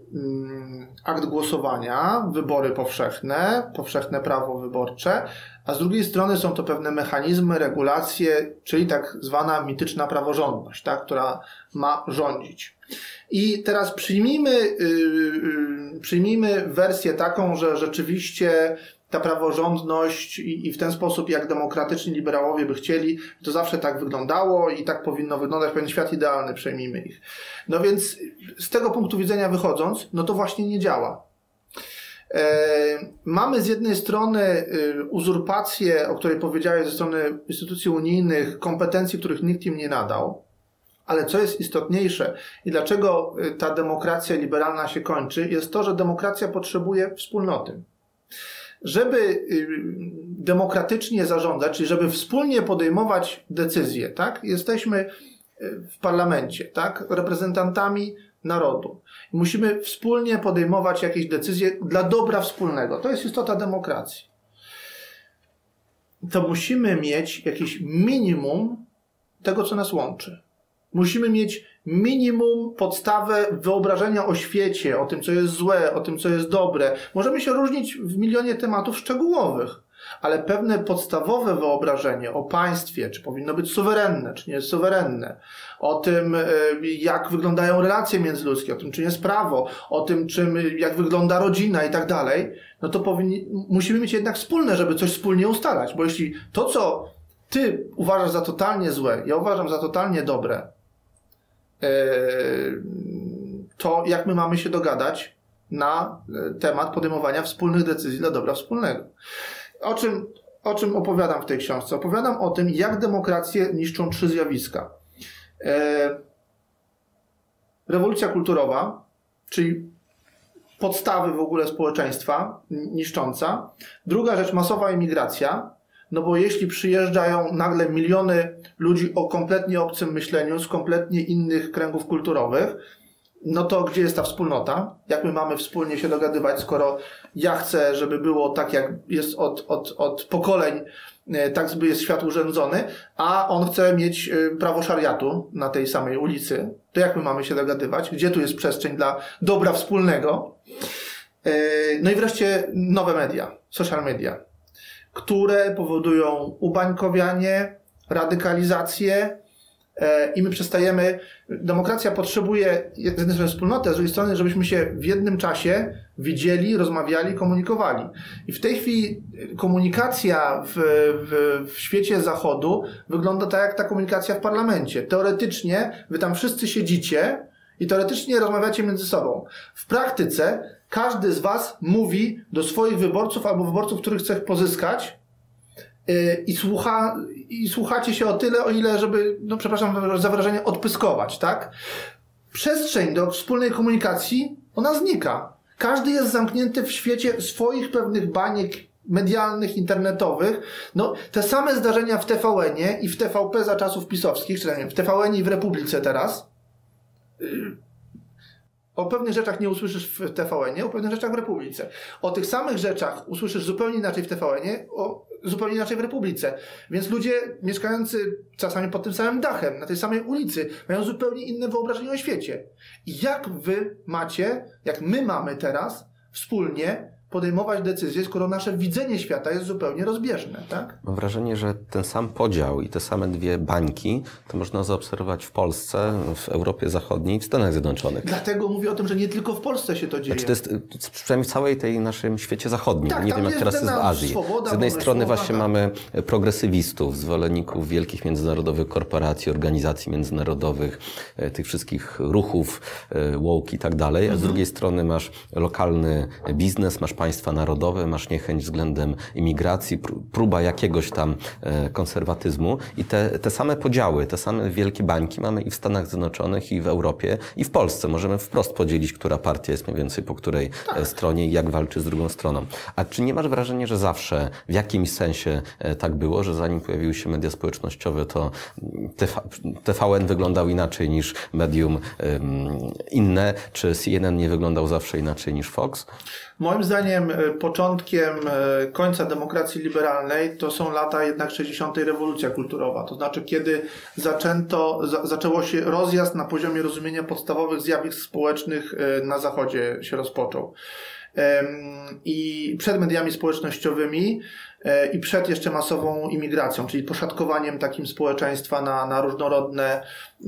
akt głosowania, wybory powszechne, powszechne prawo wyborcze, a z drugiej strony są to pewne mechanizmy, regulacje, czyli tak zwana mityczna praworządność, tak, która ma rządzić. I teraz przyjmijmy, yy, przyjmijmy wersję taką, że rzeczywiście ta praworządność i, i w ten sposób, jak demokratyczni liberałowie by chcieli, to zawsze tak wyglądało i tak powinno wyglądać pewien świat idealny, przejmijmy ich. No więc z tego punktu widzenia wychodząc, no to właśnie nie działa. E, mamy z jednej strony e, uzurpację, o której powiedziałeś, ze strony instytucji unijnych, kompetencji, których nikt im nie nadał. Ale co jest istotniejsze i dlaczego e, ta demokracja liberalna się kończy, jest to, że demokracja potrzebuje wspólnoty żeby y, demokratycznie zarządzać, czyli żeby wspólnie podejmować decyzje, tak? Jesteśmy y, w parlamencie, tak? Reprezentantami narodu. Musimy wspólnie podejmować jakieś decyzje dla dobra wspólnego. To jest istota demokracji. To musimy mieć jakieś minimum tego, co nas łączy. Musimy mieć minimum podstawę wyobrażenia o świecie, o tym, co jest złe, o tym, co jest dobre. Możemy się różnić w milionie tematów szczegółowych, ale pewne podstawowe wyobrażenie o państwie, czy powinno być suwerenne, czy nie jest suwerenne, o tym, e, jak wyglądają relacje międzyludzkie, o tym, czym jest prawo, o tym, czym, jak wygląda rodzina i tak dalej, no to powinni, musimy mieć jednak wspólne, żeby coś wspólnie ustalać, bo jeśli to, co ty uważasz za totalnie złe, ja uważam za totalnie dobre, to jak my mamy się dogadać na e, temat podejmowania wspólnych decyzji dla dobra wspólnego. O czym, o czym opowiadam w tej książce? Opowiadam o tym, jak demokrację niszczą trzy zjawiska. E, rewolucja kulturowa, czyli podstawy w ogóle społeczeństwa niszcząca. Druga rzecz, masowa emigracja, no bo jeśli przyjeżdżają nagle miliony ludzi o kompletnie obcym myśleniu, z kompletnie innych kręgów kulturowych, no to gdzie jest ta wspólnota? Jak my mamy wspólnie się dogadywać, skoro ja chcę, żeby było tak, jak jest od, od, od pokoleń, e, tak by jest świat urządzony, a on chce mieć e, prawo szariatu na tej samej ulicy. To jak my mamy się dogadywać? Gdzie tu jest przestrzeń dla dobra wspólnego? E, no i wreszcie nowe media, social media które powodują ubańkowianie, radykalizację e, i my przestajemy. Demokracja potrzebuje z jednej strony wspólnoty, a z drugiej strony, żebyśmy się w jednym czasie widzieli, rozmawiali, komunikowali. I w tej chwili komunikacja w, w, w świecie zachodu wygląda tak jak ta komunikacja w parlamencie. Teoretycznie wy tam wszyscy siedzicie i teoretycznie rozmawiacie między sobą. W praktyce każdy z Was mówi do swoich wyborców albo wyborców, których chce pozyskać yy, i, słucha, i słuchacie się o tyle, o ile, żeby, no przepraszam za wrażenie, odpyskować, tak? Przestrzeń do wspólnej komunikacji, ona znika. Każdy jest zamknięty w świecie swoich pewnych baniek medialnych, internetowych. No, te same zdarzenia w TVN-ie i w TVP za czasów pisowskich, czy w TVN i w Republice teraz, o pewnych rzeczach nie usłyszysz w TVN-ie, o pewnych rzeczach w Republice. O tych samych rzeczach usłyszysz zupełnie inaczej w TVN-ie, o zupełnie inaczej w Republice. Więc ludzie mieszkający czasami pod tym samym dachem, na tej samej ulicy, mają zupełnie inne wyobrażenie o świecie. I jak wy macie, jak my mamy teraz wspólnie podejmować decyzje, skoro nasze widzenie świata jest zupełnie rozbieżne, tak? Mam wrażenie, że ten sam podział i te same dwie bańki to można zaobserwować w Polsce, w Europie Zachodniej w Stanach Zjednoczonych. Dlatego mówię o tym, że nie tylko w Polsce się to dzieje. Znaczy to jest przynajmniej w całej tej naszym świecie zachodnim. Tak, nie wiem, jak teraz jest w Azji. Swoboda, z jednej strony właśnie tak. mamy progresywistów, zwolenników wielkich międzynarodowych korporacji, organizacji międzynarodowych, e, tych wszystkich ruchów, e, woke i tak dalej, a z mhm. drugiej strony masz lokalny biznes, masz państwa narodowe, masz niechęć względem imigracji, próba jakiegoś tam e, konserwatyzmu i te, te same podziały, te same wielkie bańki mamy i w Stanach Zjednoczonych, i w Europie, i w Polsce. Możemy wprost podzielić, która partia jest mniej więcej po której tak. stronie i jak walczy z drugą stroną. A czy nie masz wrażenia, że zawsze w jakimś sensie tak było, że zanim pojawiły się media społecznościowe, to TVN wyglądał inaczej niż medium inne, czy CNN nie wyglądał zawsze inaczej niż Fox? Moim zdaniem e, początkiem e, końca demokracji liberalnej to są lata jednak 60. rewolucja kulturowa. To znaczy, kiedy zaczęto, za, zaczęło się rozjazd na poziomie rozumienia podstawowych zjawisk społecznych e, na Zachodzie się rozpoczął. I przed mediami społecznościowymi i przed jeszcze masową imigracją, czyli poszatkowaniem takim społeczeństwa na, na różnorodne,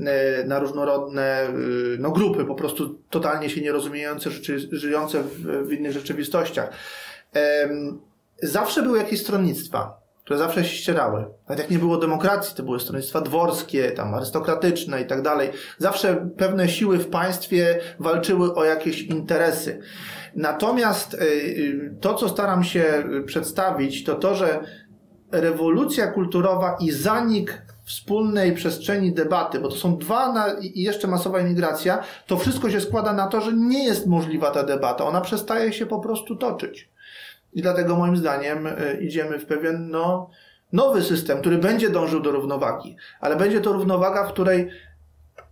e, na różnorodne e, no, grupy, po prostu totalnie się nierozumiejące, żyjące w, w innych rzeczywistościach. Zawsze były jakieś stronnictwa, które zawsze się ścierały. Nawet jak nie było demokracji, to były stronnictwa dworskie, tam arystokratyczne i tak dalej. Zawsze pewne siły w państwie walczyły o jakieś interesy. Natomiast y, y, to, co staram się przedstawić, to to, że rewolucja kulturowa i zanik wspólnej przestrzeni debaty, bo to są dwa na, i jeszcze masowa imigracja, to wszystko się składa na to, że nie jest możliwa ta debata. Ona przestaje się po prostu toczyć. I dlatego moim zdaniem y, idziemy w pewien no, nowy system, który będzie dążył do równowagi, ale będzie to równowaga, w której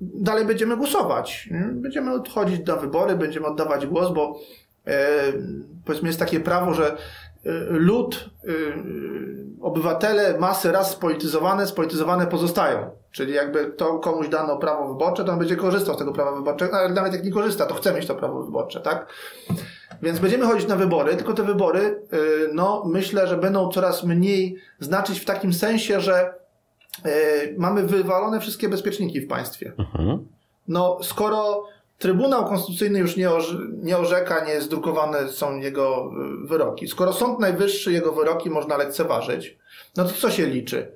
dalej będziemy głosować. Będziemy odchodzić na wybory, będziemy oddawać głos, bo powiedzmy jest takie prawo, że e, lud, e, obywatele, masy raz spolityzowane, spolityzowane pozostają. Czyli jakby to komuś dano prawo wyborcze, to on będzie korzystał z tego prawa wyborczego, ale nawet jak nie korzysta, to chce mieć to prawo wyborcze, tak? Więc będziemy chodzić na wybory, tylko te wybory, no myślę, że będą coraz mniej znaczyć w takim sensie, że mamy wywalone wszystkie bezpieczniki w państwie. Mhm. No skoro Trybunał Konstytucyjny już nie, orze, nie orzeka, nie zdrukowane są jego y, wyroki. Skoro Sąd Najwyższy jego wyroki można lekceważyć, no to co się liczy?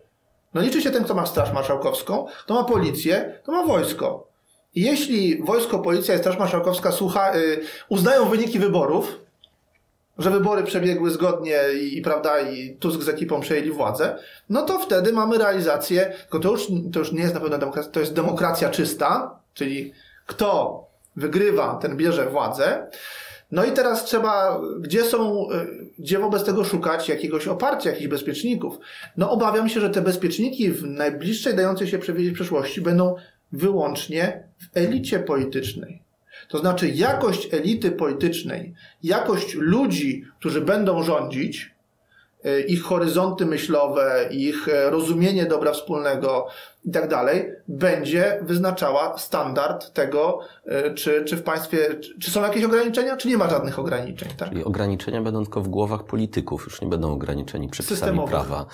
No liczy się ten, kto ma Straż Marszałkowską, to ma policję, to ma wojsko. I jeśli wojsko, policja i Straż Marszałkowska słucha, y, uznają wyniki wyborów, że wybory przebiegły zgodnie i, i, prawda, i Tusk z ekipą przejęli władzę, no to wtedy mamy realizację, tylko to już, to już nie jest na pewno demokracja, to jest demokracja czysta, czyli kto wygrywa, ten bierze władzę. No i teraz trzeba, gdzie są, y, gdzie wobec tego szukać jakiegoś oparcia, jakichś bezpieczników? No obawiam się, że te bezpieczniki w najbliższej dającej się przewidzieć przyszłości będą wyłącznie w elicie politycznej. To znaczy jakość elity politycznej, jakość ludzi, którzy będą rządzić, E, ich horyzonty myślowe, ich e, rozumienie dobra wspólnego i tak dalej, będzie wyznaczała standard tego, e, czy, czy w państwie, czy są jakieś ograniczenia, czy nie ma żadnych ograniczeń. Tak? Czyli ograniczenia będą tylko w głowach polityków, już nie będą ograniczeni przepisami prawa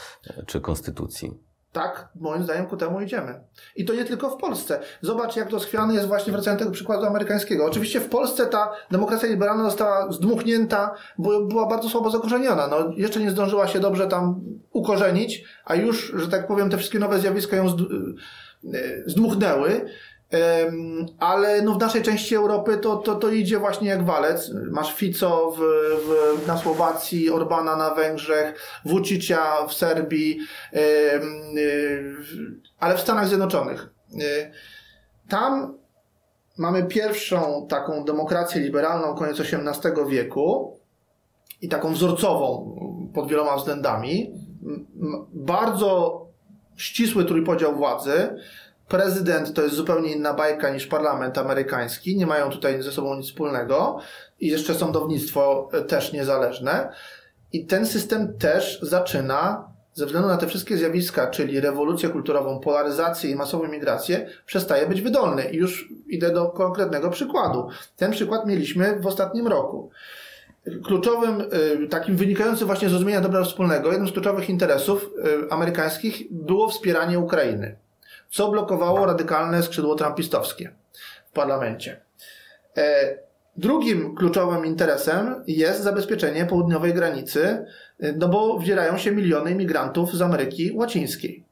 czy konstytucji. Tak, moim zdaniem ku temu idziemy. I to nie tylko w Polsce. Zobacz, jak rozchwiany jest właśnie, wracając do tego przykładu amerykańskiego. Oczywiście w Polsce ta demokracja liberalna została zdmuchnięta, bo była bardzo słabo zakorzeniona. No, jeszcze nie zdążyła się dobrze tam ukorzenić, a już, że tak powiem, te wszystkie nowe zjawiska ją y, zdmuchnęły ale no w naszej części Europy to, to, to idzie właśnie jak walec. Masz Fico w, w, na Słowacji, Orbana na Węgrzech, Vucicia w Serbii, y, ale w Stanach Zjednoczonych. Y, tam mamy pierwszą taką demokrację liberalną koniec XVIII wieku i taką wzorcową pod wieloma względami. Bardzo ścisły trójpodział władzy, prezydent to jest zupełnie inna bajka niż parlament amerykański, nie mają tutaj ze sobą nic wspólnego i jeszcze sądownictwo e, też niezależne. I ten system też zaczyna, ze względu na te wszystkie zjawiska, czyli rewolucję kulturową, polaryzację i masową migrację, przestaje być wydolny. I już idę do konkretnego przykładu. Ten przykład mieliśmy w ostatnim roku. Kluczowym, e, takim wynikającym właśnie z rozumienia dobra wspólnego, jednym z kluczowych interesów e, amerykańskich było wspieranie Ukrainy co blokowało radykalne skrzydło trumpistowskie w parlamencie. E, drugim kluczowym interesem jest zabezpieczenie południowej granicy, e, no bo wdzierają się miliony imigrantów z Ameryki Łacińskiej.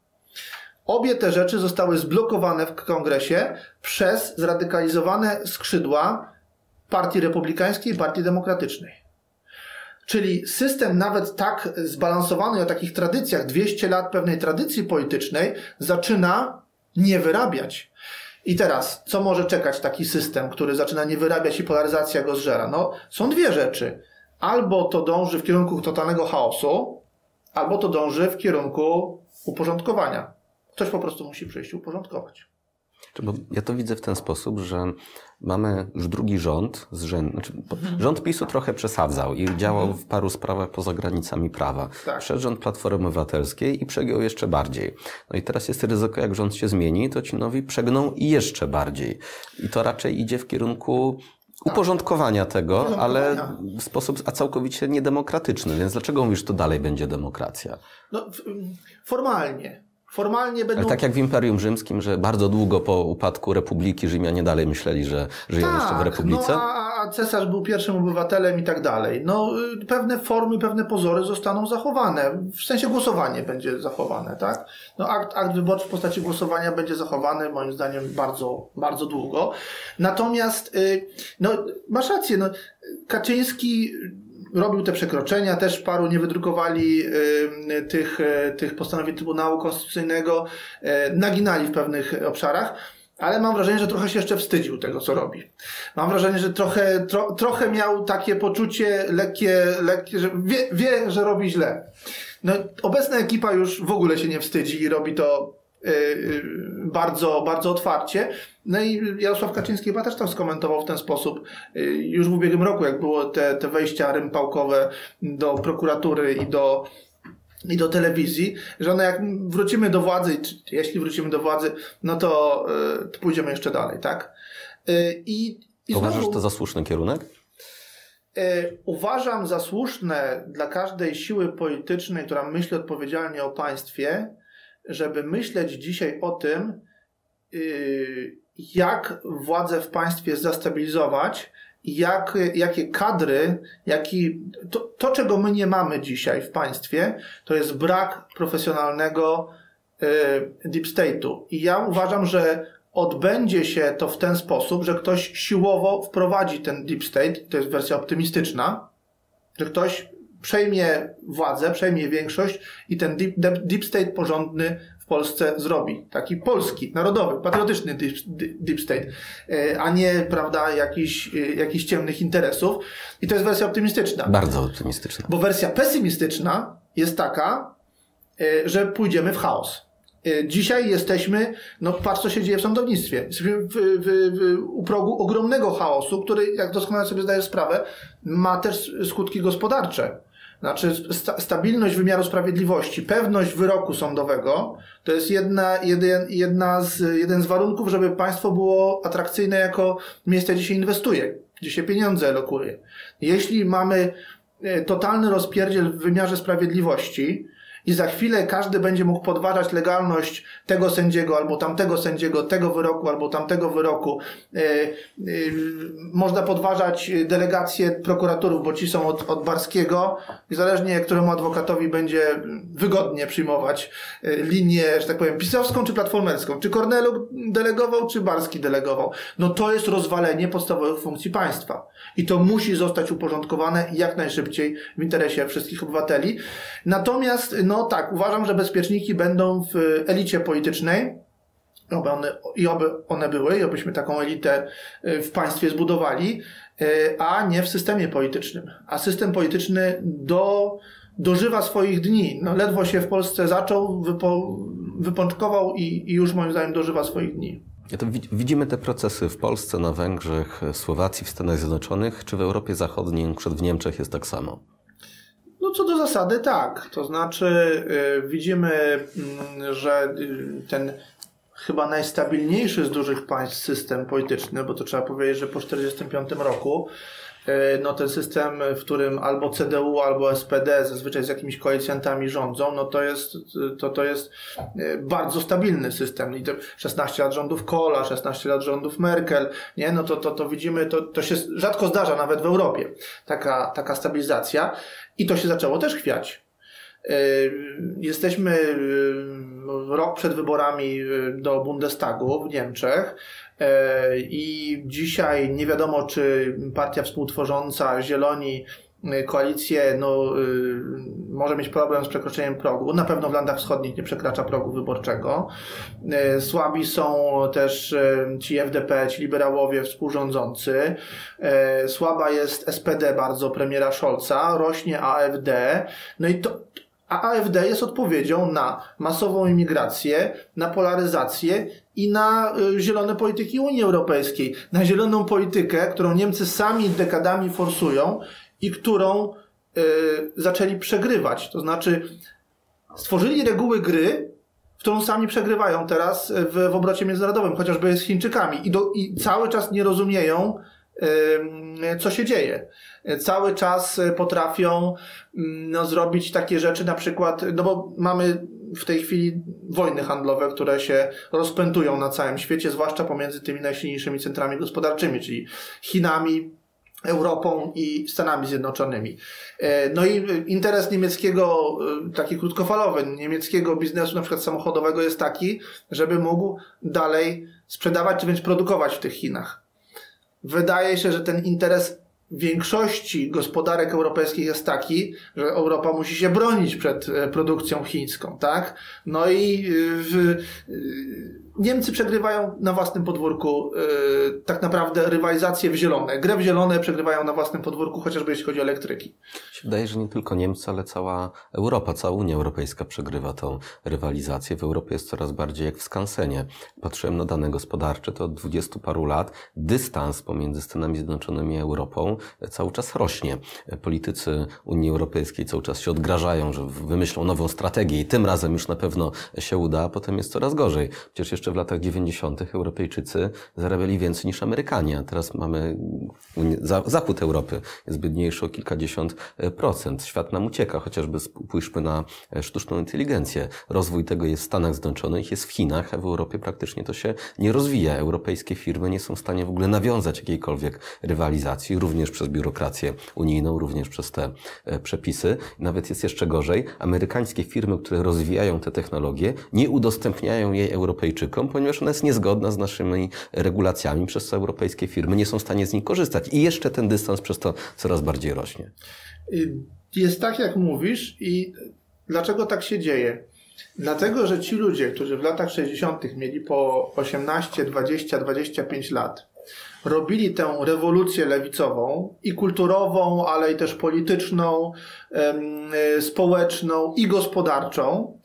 Obie te rzeczy zostały zblokowane w kongresie przez zradykalizowane skrzydła Partii Republikańskiej i Partii Demokratycznej. Czyli system nawet tak zbalansowany o takich tradycjach, 200 lat pewnej tradycji politycznej, zaczyna nie wyrabiać. I teraz, co może czekać taki system, który zaczyna nie wyrabiać i polaryzacja go zżera? No, są dwie rzeczy. Albo to dąży w kierunku totalnego chaosu, albo to dąży w kierunku uporządkowania. Ktoś po prostu musi przyjść i uporządkować. Ja to widzę w ten sposób, że mamy już drugi rząd z rzędu. Znaczy, rząd PiSu trochę przesadzał i działał w paru sprawach poza granicami prawa. Tak. Przed rząd Platformy Obywatelskiej i przegiął jeszcze bardziej. No i teraz jest ryzyko, jak rząd się zmieni, to ci nowi przegną i jeszcze bardziej. I to raczej idzie w kierunku uporządkowania tego, ale w sposób a całkowicie niedemokratyczny. Więc dlaczego mówisz, że to dalej będzie demokracja? No, formalnie. Formalnie będą. Ale tak jak w Imperium Rzymskim, że bardzo długo po upadku Republiki Rzymianie dalej myśleli, że żyją jeszcze w Republice? No, a, a cesarz był pierwszym obywatelem i tak dalej. No, y, pewne formy, pewne pozory zostaną zachowane. W sensie głosowanie będzie zachowane, tak? No, akt, akt wyborczy w postaci głosowania będzie zachowany, moim zdaniem, bardzo, bardzo długo. Natomiast, y, no, masz rację, no, Kaczyński robił te przekroczenia, też paru nie wydrukowali tych, y, tych postanowień Trybunału Konstytucyjnego, y, naginali w pewnych obszarach. Ale mam wrażenie, że trochę się jeszcze wstydził tego, co robi. Mam wrażenie, że trochę, tro, trochę miał takie poczucie lekkie, lekkie że wie, wie, że robi źle. No, obecna ekipa już w ogóle się nie wstydzi i robi to y, y, bardzo, bardzo otwarcie. No i Jarosław Kaczyński chyba też to skomentował w ten sposób y, już w ubiegłym roku, jak było te, te wejścia rympałkowe do prokuratury i do, i do telewizji, że no jak wrócimy do władzy, jeśli wrócimy do władzy, no to, y, to pójdziemy jeszcze dalej, tak? Y, I, i Uważasz, znowu- to za słuszny kierunek? Uważam za słuszne dla każdej siły politycznej, która myśli odpowiedzialnie o państwie, żeby myśleć dzisiaj o tym, jak władzę w państwie zastabilizować jak, jakie kadry, jaki, to, to, czego my nie mamy dzisiaj w państwie, to jest brak profesjonalnego yy, deep state'u. I ja uważam, że odbędzie się to w ten sposób, że ktoś siłowo wprowadzi ten deep state, to jest wersja optymistyczna, że ktoś przejmie władzę, przejmie większość i ten deep, deep, state porządny Polsce zrobi. Taki polski, narodowy, patriotyczny deep, deep state, e, a nie, prawda, jakiś, e, jakichś ciemnych interesów. I to jest wersja optymistyczna. Bardzo optymistyczne. Bo wersja pesymistyczna jest taka, e, że pójdziemy w chaos. Dzisiaj jesteśmy, no patrz co się dzieje w sądownictwie. Jesteśmy w, w, w, u progu ogromnego chaosu, który, jak doskonale sobie zdaję sprawę, ma też skutki gospodarcze. Znaczy sta, stabilność wymiaru sprawiedliwości, pewność wyroku sądowego to jest jedna, jeden, jedna z, jeden z warunków, żeby państwo było atrakcyjne jako miejsce, gdzie się inwestuje, gdzie się pieniądze lokuje. Jeśli mamy e, totalny rozpierdziel w wymiarze sprawiedliwości i za chwilę każdy będzie mógł podważać legalność tego sędziego albo tamtego sędziego, tego wyroku albo tamtego wyroku. E, e, można podważać delegacje prokuratorów, bo ci są od, od Barskiego i zależnie któremu adwokatowi będzie wygodnie przyjmować e, linię, że tak powiem, pisowską czy platformerską. Czy Korneluk delegował, czy Barski delegował. No to jest rozwalenie podstawowych funkcji państwa. I to musi zostać uporządkowane jak najszybciej w interesie wszystkich obywateli. Natomiast, no tak, uważam, że bezpieczniki będą w elicie politycznej. Oby one, I oby one były, i obyśmy taką elitę y, w państwie zbudowali, y, a nie w systemie politycznym. A system polityczny do, dożywa swoich dni. No, ledwo się w Polsce zaczął, wypo, wypączkował i, i już moim zdaniem dożywa swoich dni. To wi- widzimy te procesy w Polsce, na Węgrzech, Słowacji, w Stanach Zjednoczonych, czy w Europie Zachodniej, przykład w Niemczech jest tak samo? No co do zasady tak. To znaczy y, widzimy, mm, że y, ten chyba najstabilniejszy z dużych państw system polityczny, bo to trzeba powiedzieć, że po 1945 roku no ten system, w którym albo CDU, albo SPD zazwyczaj z jakimiś koalicjantami rządzą, no to jest, to, to jest y, bardzo stabilny system. I to 16 lat rządów Kohla, 16 lat rządów Merkel, nie? No to, to, to widzimy, to, to się rzadko zdarza nawet w Europie, taka, taka stabilizacja. I to się zaczęło też chwiać. Yy, Jesteśmy rok przed wyborami do Bundestagu w Niemczech i dzisiaj nie wiadomo, czy partia współtworząca Zieloni koalicję no, y, może mieć problem z przekroczeniem progu. Na pewno w landach wschodnich nie przekracza progu wyborczego. Słabi są też ci FDP, ci liberałowie współrządzący. Słaba jest SPD bardzo premiera Scholza, rośnie AfD. No i to, a AfD jest odpowiedzią na masową imigrację, na polaryzację i na zielone polityki Unii Europejskiej. Na zieloną politykę, którą Niemcy sami dekadami forsują i którą y, zaczęli przegrywać. To znaczy, stworzyli reguły gry, którą sami przegrywają teraz w, w obrocie międzynarodowym, chociażby z Chińczykami i, do, i cały czas nie rozumieją, y, co się dzieje. Cały czas potrafią mm, no, zrobić takie rzeczy, na przykład, no bo mamy w tej chwili wojny handlowe, które się rozpętują na całym świecie, zwłaszcza pomiędzy tymi najsilniejszymi centrami gospodarczymi, czyli Chinami, Europą i Stanami Zjednoczonymi. E, no i interes niemieckiego, e, taki krótkofalowy, niemieckiego biznesu na przykład samochodowego jest taki, żeby mógł dalej sprzedawać czy wręcz produkować w tych Chinach. Wydaje się, że ten interes większości gospodarek europejskich jest taki, że Europa musi się bronić przed e, produkcją chińską, tak? No i w, Niemcy przegrywają na własnym podwórku yy, tak naprawdę rywalizację w zielone. Grę w zielone przegrywają na własnym podwórku, chociażby jeśli chodzi o elektryki. Się wydaje, że nie tylko Niemcy, ale cała Europa, cała Unia Europejska przegrywa tą rywalizację. W Europie jest coraz bardziej jak w skansenie. Patrzyłem na dane gospodarcze, to od dwudziestu paru lat dystans pomiędzy Stanami Zjednoczonymi a Europą cały czas rośnie. Politycy Unii Europejskiej cały czas się odgrażają, że wymyślą nową strategię i tym razem już na pewno się uda, a potem jest coraz gorzej. Przecież jeszcze w latach 90. Europejczycy zarabiali więcej niż Amerykanie, a teraz mamy zachód Europy jest biedniejszy o kilkadziesiąt e, procent. Świat nam ucieka, chociażby spójrzmy na e, sztuczną inteligencję. Rozwój tego jest w Stanach Zjednoczonych, jest w Chinach, a w Europie praktycznie to się nie rozwija. Europejskie firmy nie są w stanie w ogóle nawiązać jakiejkolwiek rywalizacji, również przez biurokrację unijną, również przez te e, przepisy. Nawet jest jeszcze gorzej. Amerykańskie firmy, które rozwijają te technologie, nie udostępniają jej Europejczykom, ponieważ ona jest niezgodna z naszymi regulacjami, przez co europejskie firmy nie są w stanie z nich korzystać. I jeszcze ten dystans przez to coraz bardziej rośnie. Jest tak, jak mówisz, i dlaczego tak się dzieje? Dlatego, że ci ludzie, którzy w latach 60. mieli po 18, 20, 25 lat, robili tę rewolucję lewicową i kulturową, ale i też polityczną, e, społeczną i gospodarczą,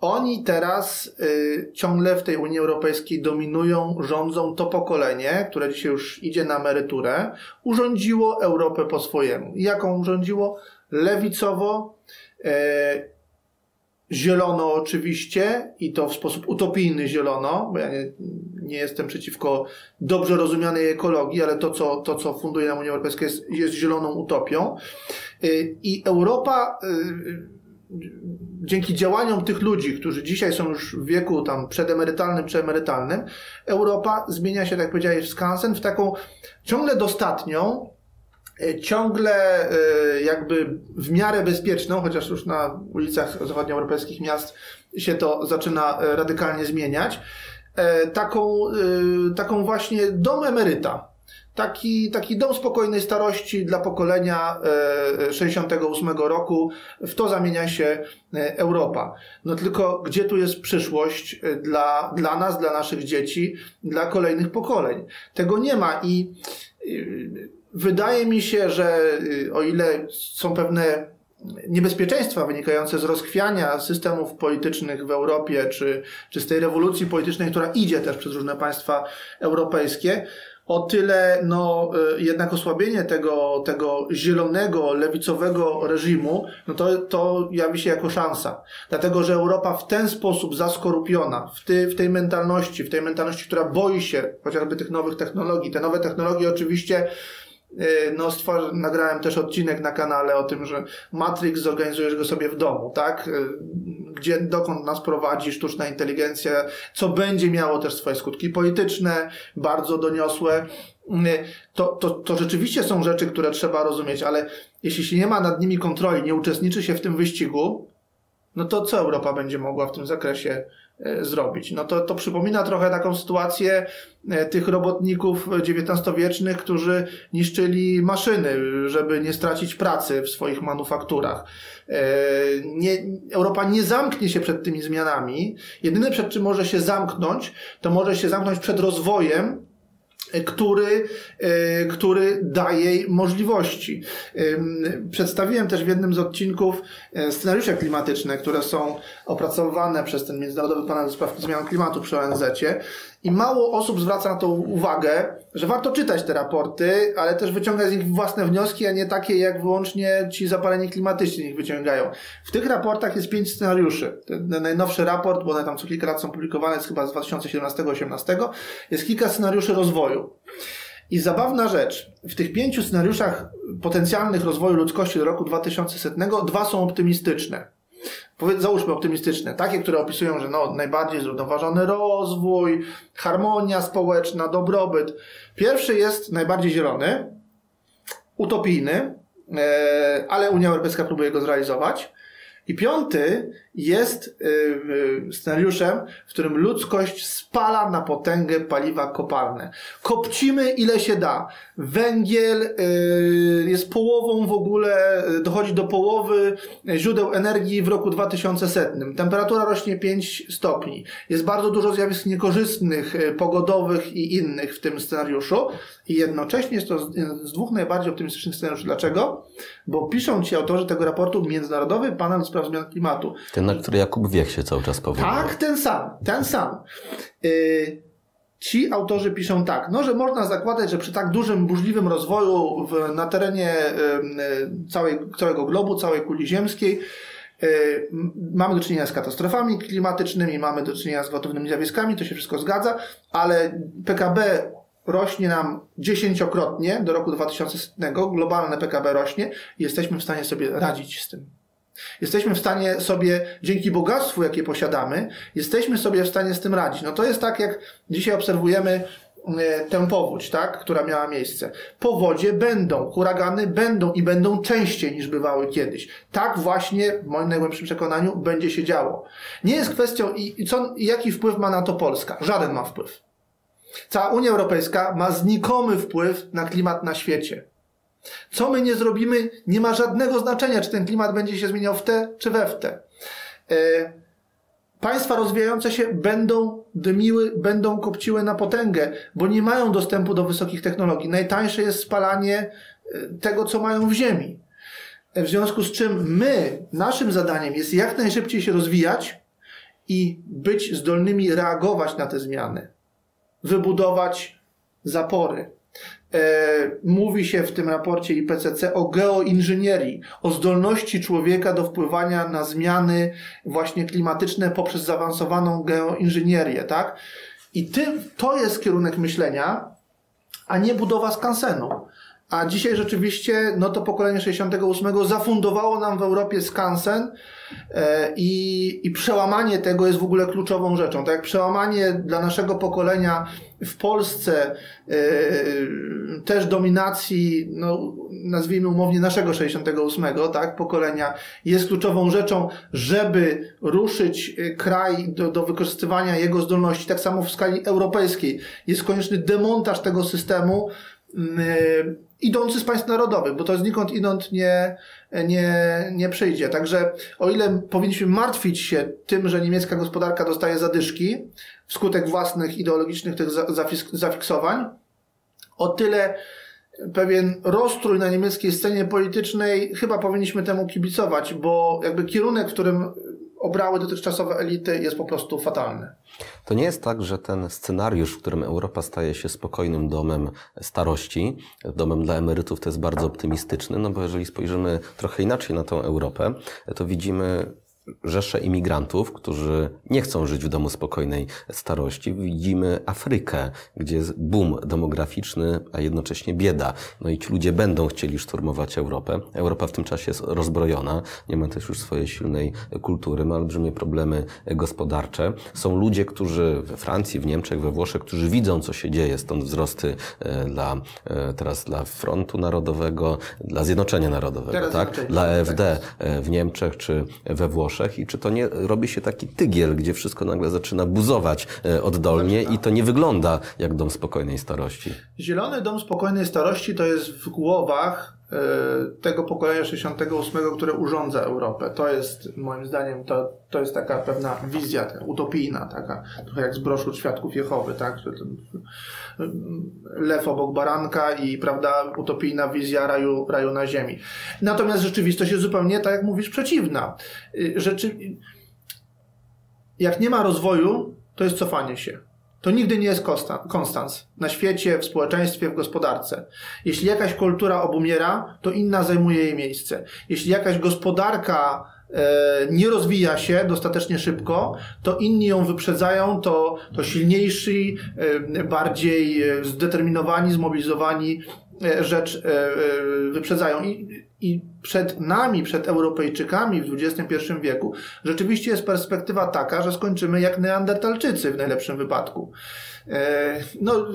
oni teraz y, ciągle w tej Unii Europejskiej dominują, rządzą to pokolenie, które dzisiaj już idzie na emeryturę, urządziło Europę po swojemu. Jaką urządziło? Lewicowo, y, zielono oczywiście i to w sposób utopijny zielono, bo ja nie, nie jestem przeciwko dobrze rozumianej ekologii, ale to, co, to, co funduje nam Unia Europejska jest, jest zieloną utopią. Y, I Europa y, dzięki działaniom tych ludzi, którzy dzisiaj są już w wieku tam przedemerytalnym czy emerytalnym, Europa zmienia się, tak powiedziałeś, w skansen, w taką ciągle dostatnią, e, ciągle e, jakby w miarę bezpieczną, chociaż już na ulicach zachodnioeuropejskich miast się to zaczyna e, radykalnie zmieniać, taką, taką właśnie dom emeryta taki, taki dom spokojnej starości dla pokolenia 68 e, roku. W to zamienia się e, Europa. No tylko gdzie tu jest przyszłość e, dla, dla nas, dla naszych dzieci, dla kolejnych pokoleń? Tego nie ma i wydaje mi się, że o ile są pewne niebezpieczeństwa wynikające z rozchwiania systemów politycznych w Europie, czy, czy z tej rewolucji politycznej, która idzie też przez różne państwa europejskie, o tyle no, y, jednak osłabienie tego, tego zielonego, lewicowego reżimu, no to, to jawi się jako szansa. Dlatego, że Europa w ten sposób zaskorupiona, w, ty, w tej mentalności, w tej mentalności, która boi się chociażby tych nowych technologii. Te nowe technologie oczywiście no, stwor- nagrałem też odcinek na kanale o tym, że Matrix zorganizujesz go sobie w domu, tak? Y, gdzie, dokąd nas prowadzi sztuczna inteligencja, co będzie miało też swoje skutki polityczne, bardzo doniosłe. To, to, to rzeczywiście są rzeczy, które trzeba rozumieć, ale jeśli się nie ma nad nimi kontroli, nie uczestniczy się w tym wyścigu, no to co Europa będzie mogła w tym zakresie e, zrobić? No to, to przypomina trochę taką sytuację e, tych robotników XIX-wiecznych, którzy niszczyli maszyny, żeby nie stracić pracy w swoich manufakturach. E, nie, Europa nie zamknie się przed tymi zmianami. Jedyne przed czym może się zamknąć, to może się zamknąć przed rozwojem który, e, który daje możliwości. Przedstawiłem też w jednym z odcinków e, scenariusze klimatyczne, które są opracowywane przez ten Międzynarodowy Panel do Spraw Zmian Klimatu przy ONZ-cie i mało osób zwraca na to uwagę, że warto czytać te raporty, ale też wyciągać z nich własne wnioski, a nie takie, jak wyłącznie ci zapaleni klimatyczni ich wyciągają. W tych raportach jest pięć scenariuszy. Ten najnowszy raport, bo one tam co kilka lat są publikowane, jest chyba z 2017-2018, jest kilka scenariuszy rozwoju. I zabawna rzecz, w tych pięciu scenariuszach potencjalnych rozwoju ludzkości do roku 2100 dwa są optymistyczne załóżmy optymistyczne, takie, które opisują, że no, najbardziej zrównoważony rozwój, harmonia społeczna, dobrobyt. Pierwszy jest najbardziej zielony, utopijny, e, ale Unia Europejska próbuje go zrealizować. I piąty jest y, y, scenariuszem, w którym ludzkość spala na potęgę paliwa kopalne. Kopcimy ile się da. Węgiel y, jest połową w ogóle, dochodzi do połowy źródeł energii w roku 2100. Temperatura rośnie 5 stopni. Jest bardzo dużo zjawisk niekorzystnych, pogodowych i innych w tym scenariuszu. I jednocześnie jest to z dwóch najbardziej optymistycznych scenariuszy. Dlaczego? Bo piszą ci autorzy tego raportu Międzynarodowy Panel Spraw Zmian Klimatu. Ten na który Jakub Wiech się cały czas powołał. Tak, ten sam, ten sam. Yy, ci autorzy piszą tak, no, że można zakładać, że przy tak dużym, burzliwym rozwoju w, na terenie yy, całej, całego globu, całej kuli ziemskiej, Yy, mamy do czynienia z katastrofami klimatycznymi, mamy do czynienia z gwałtownymi zjawiskami, to się wszystko zgadza, ale PKB rośnie nam dziesięciokrotnie do roku 2100, globalne PKB rośnie i jesteśmy w stanie sobie radzić z tym. Jesteśmy w stanie sobie, dzięki bogactwu, jakie posiadamy, jesteśmy sobie w stanie z tym radzić. No to jest tak, jak dzisiaj obserwujemy e, tę powódź, tak, która miała miejsce. Powodzie będą, huragany będą i będą częściej niż bywały kiedyś. Tak właśnie, w moim najgłębszym przekonaniu, będzie się działo. Nie jest kwestią, i, co, jaki wpływ ma na to Polska? Żaden ma wpływ. Cała Unia Europejska ma znikomy wpływ na klimat na świecie. Co my nie zrobimy, nie ma żadnego znaczenia, czy ten klimat będzie się zmieniał w te czy we w te. E, państwa rozwijające się będą dymiły, będą kopciły na potęgę, bo nie mają dostępu do wysokich technologii. Najtańsze jest spalanie e, tego, co mają w ziemi. E, w związku z czym my, naszym zadaniem jest jak najszybciej się rozwijać i być zdolnymi reagować na te zmiany, wybudować zapory, mówi się w tym raporcie IPCC o geoinżynierii, o zdolności człowieka do wpływania na zmiany właśnie klimatyczne poprzez zaawansowaną geoinżynierię, tak? I tym, to jest kierunek myślenia, a nie budowa skansenu. A dzisiaj rzeczywiście, no to pokolenie 68 zafundowało nam w Europie skansen e, i, i przełamanie tego jest w ogóle kluczową rzeczą. Tak jak przełamanie dla naszego pokolenia w Polsce e, też dominacji, no, nazwijmy umownie naszego 68, tak, pokolenia jest kluczową rzeczą, żeby ruszyć e, kraj do, do wykorzystywania jego zdolności, tak samo w skali europejskiej. Jest konieczny demontaż tego systemu, idący z państw narodowych, bo to znikąd idąc nie, nie, nie przyjdzie. Także o ile powinniśmy martwić się tym, że niemiecka gospodarka dostaje zadyszki wskutek własnych ideologicznych tych zafiksowań, o tyle pewien rozstrój na niemieckiej scenie politycznej chyba powinniśmy temu kibicować, bo jakby kierunek, w którym obrały dotychczasowe elity jest po prostu fatalny. To nie jest tak, że ten scenariusz, w którym Europa staje się spokojnym domem starości, domem dla emerytów, to jest bardzo optymistyczny, no bo jeżeli spojrzymy trochę inaczej na tą Europę, to widzimy rzesze imigrantów, którzy nie chcą żyć w domu spokojnej starości. Widzimy Afrykę, gdzie jest boom demograficzny, a jednocześnie bieda. No i ci ludzie będą chcieli szturmować Europę. Europa w tym czasie jest rozbrojona, nie ma też już swojej silnej kultury, ma olbrzymie problemy gospodarcze. Są ludzie, którzy we Francji, w Niemczech, we Włoszech, którzy widzą, co się dzieje, stąd wzrosty e, dla, e, teraz dla Frontu Narodowego, dla Zjednoczenia Narodowego, tak? Dla EFD tak. w Niemczech czy we Włoszech Włoszech i czy to nie robi się taki tygiel, gdzie wszystko nagle zaczyna buzować e, oddolnie i to nie wygląda jak dom spokojnej starości? Zielony dom spokojnej starości to jest w głowach tego pokolenia 68, które urządza Europę. To jest moim zdaniem, to, to jest taka pewna wizja utopijna, taka trochę jak z broszur Świadków Jehowy, tak? Ten lew obok baranka i prawda, utopijna wizja raju, raju na ziemi. Natomiast rzeczywistość jest zupełnie, tak jak mówisz, przeciwna. Y, rzeczy... Jak nie ma rozwoju, to jest cofanie się. To nigdy nie jest konstans. Na świecie, w społeczeństwie, w gospodarce. Jeśli jakaś kultura obumiera, to inna zajmuje jej miejsce. Jeśli jakaś gospodarka e, nie rozwija się dostatecznie szybko, to inni ją wyprzedzają, to, to silniejsi, e, bardziej e, zdeterminowani, zmobilizowani rzecz wyprzedzają. I, I przed nami, przed Europejczykami w XXI wieku rzeczywiście jest perspektywa taka, że skończymy jak Neandertalczycy w najlepszym wypadku. No,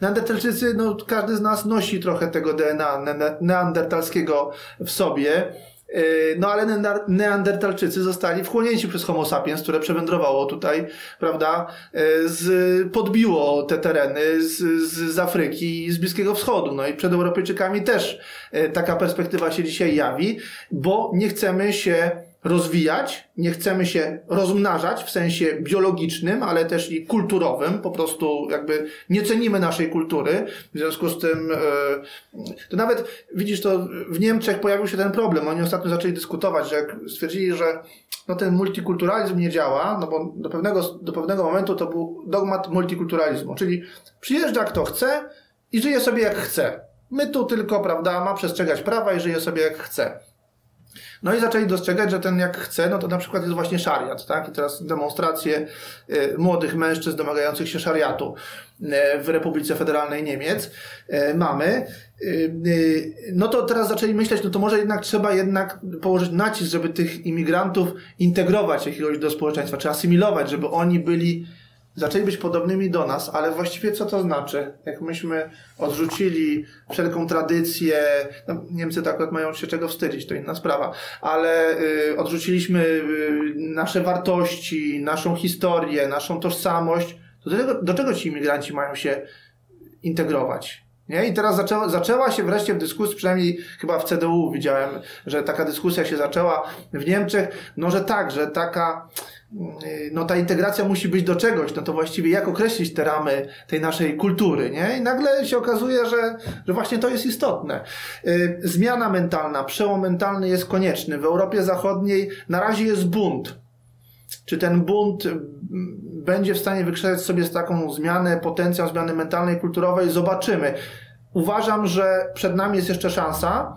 Neandertalczycy, no, każdy z nas nosi trochę tego DNA neandertalskiego w sobie. Yy, no ale neandertalczycy zostali wchłonięci przez homo sapiens, które przewędrowało tutaj, prawda, yy, z, podbiło te tereny z, z, Afryki i z Bliskiego Wschodu. No i przed Europejczykami też yy, taka perspektywa się dzisiaj jawi, bo nie chcemy się rozwijać, nie chcemy się rozmnażać w sensie biologicznym, ale też i kulturowym, po prostu jakby nie cenimy naszej kultury, w związku z tym e, to nawet widzisz to w Niemczech pojawił się ten problem, oni ostatnio zaczęli dyskutować, że jak stwierdzili, że no ten multikulturalizm nie działa, no bo do pewnego, do pewnego momentu to był dogmat multikulturalizmu, czyli przyjeżdża kto chce i żyje sobie jak chce. My tu tylko, prawda, ma przestrzegać prawa i żyje sobie jak chce. No i zaczęli dostrzegać, że ten jak chce, no to na przykład jest właśnie szariat, tak? I teraz demonstracje y, młodych mężczyzn domagających się szariatu y, w Republice Federalnej Niemiec y, mamy. No to teraz zaczęli myśleć, no to może jednak trzeba jednak położyć nacisk, żeby tych imigrantów integrować jakiegoś do społeczeństwa, czy asymilować, żeby oni byli zaczęli być podobnymi do nas, ale właściwie co to znaczy? Jak myśmy odrzucili wszelką tradycję, no, Niemcy tak akurat mają się czego wstydzić, to inna sprawa, ale y, odrzuciliśmy y, nasze wartości, naszą historię, naszą tożsamość, to do czego, do czego ci imigranci mają się integrować? Nie? I teraz zaczęła, zaczęła się wreszcie w dyskusji, przynajmniej chyba w CDU widziałem, że taka dyskusja się zaczęła w Niemczech, no że tak, że taka no ta integracja musi być do czegoś, no to właściwie jak określić te ramy tej naszej kultury, nie? I nagle się okazuje, że, że właśnie to jest istotne. Y, zmiana mentalna, przełom mentalny jest konieczny. W Europie Zachodniej na razie jest bunt. Czy ten bunt będzie w stanie wykrzesać sobie z taką zmianę, potencjał zmiany mentalnej, kulturowej? Zobaczymy. Uważam, że przed nami jest jeszcze szansa,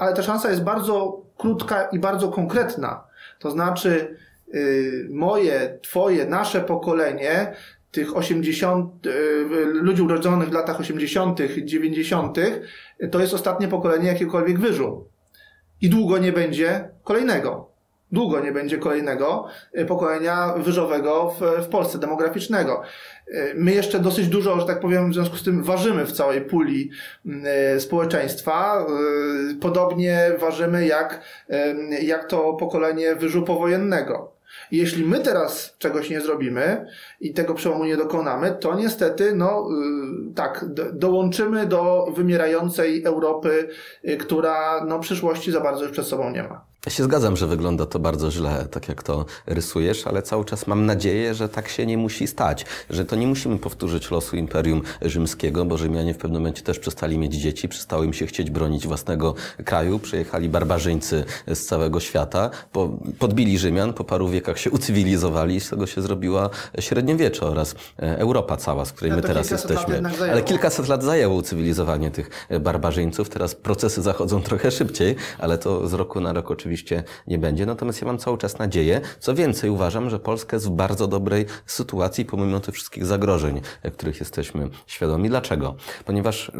ale ta szansa jest bardzo krótka i bardzo konkretna. To znaczy, Y, moje, twoje, nasze pokolenie, tych 80, y, ludzi urodzonych w latach 80., 90., to jest ostatnie pokolenie jakiegokolwiek wyżu. I długo nie będzie kolejnego. Długo nie będzie kolejnego y, pokolenia wyżowego w, w Polsce, demograficznego. My jeszcze dosyć dużo, że tak powiem, w związku z tym ważymy w całej puli społeczeństwa. Podobnie ważymy jak, jak to pokolenie wyżu powojennego. Jeśli my teraz czegoś nie zrobimy i tego przełomu nie dokonamy, to niestety, no y, tak, dołączymy do wymierającej Europy, y, która no, przyszłości za bardzo już przed sobą nie ma. Ja się zgadzam, że wygląda to bardzo źle, tak jak to rysujesz, ale cały czas mam nadzieję, że tak się nie musi stać, że to nie musimy powtórzyć losu Imperium Rzymskiego, bo Rzymianie w pewnym momencie też przestali mieć dzieci, przestało im się chcieć bronić własnego kraju, przyjechali barbarzyńcy z całego świata, po, podbili Rzymian, po paru wiekach się ucywilizowali i z tego się zrobiła średniowiecze oraz e, Europa cała, z której my teraz jesteśmy. Ale kilkaset lat zajęło ucywilizowanie tych barbarzyńców, teraz procesy zachodzą trochę szybciej, ale to z roku na rok oczywiście oczywiście nie będzie. Natomiast ja mam cały czas nadzieję. Co więcej, uważam, że Polska jest w bardzo dobrej sytuacji pomimo tych wszystkich zagrożeń, których jesteśmy świadomi. Dlaczego? Ponieważ y,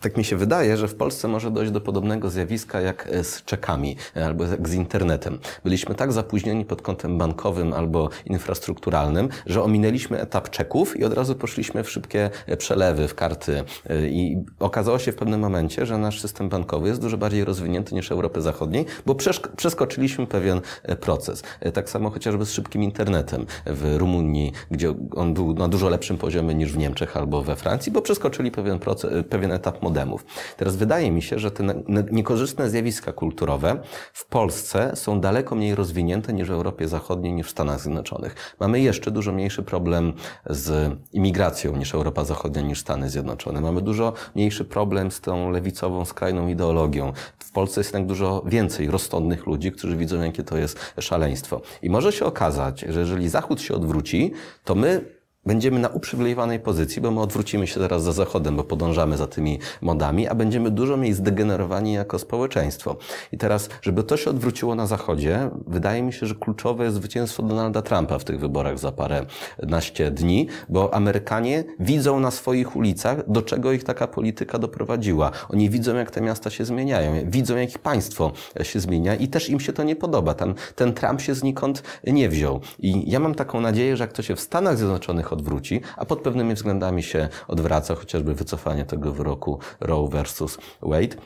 tak mi się wydaje, że w Polsce może dojść do podobnego zjawiska jak z czekami albo jak z internetem. Byliśmy tak zapóźnieni pod kątem bankowym albo infrastrukturalnym, że ominęliśmy etap czeków i od razu poszliśmy w szybkie przelewy w karty. I okazało się w pewnym momencie, że nasz system bankowy jest dużo bardziej rozwinięty niż Europy Zachodniej, bo przeszedł przeskoczyliśmy pewien proces. Tak samo chociażby z szybkim internetem w Rumunii, gdzie on był na dużo lepszym poziomie niż w Niemczech albo we Francji, bo przeskoczyli pewien, proces, pewien etap modemów. Teraz wydaje mi się, że te niekorzystne zjawiska kulturowe w Polsce są daleko mniej rozwinięte niż w Europie Zachodniej, niż w Stanach Zjednoczonych. Mamy jeszcze dużo mniejszy problem z imigracją niż Europa Zachodnia, niż Stany Zjednoczone. Mamy dużo mniejszy problem z tą lewicową, skrajną ideologią. W Polsce jest jednak dużo więcej rozsądnych ludzi, którzy widzą, jakie to jest szaleństwo. I może się okazać, że jeżeli Zachód się odwróci, to my będziemy na uprzywilejowanej pozycji, bo my odwrócimy się teraz za Zachodem, bo podążamy za tymi modami, a będziemy dużo mniej zdegenerowani jako społeczeństwo. I teraz, żeby to się odwróciło na Zachodzie, wydaje mi się, że kluczowe jest zwycięstwo Donalda Trumpa w tych wyborach za parę naście dni, bo Amerykanie widzą na swoich ulicach, do czego ich taka polityka doprowadziła. Oni widzą, jak te miasta się zmieniają, widzą, jak ich państwo się zmienia i też im się to nie podoba. Tam, ten Trump się znikąd nie wziął. I ja mam taką nadzieję, że jak to się w Stanach Zjednoczonych odwróci, a pod pewnymi względami się odwraca, chociażby wycofanie tego wyroku Roe versus Wade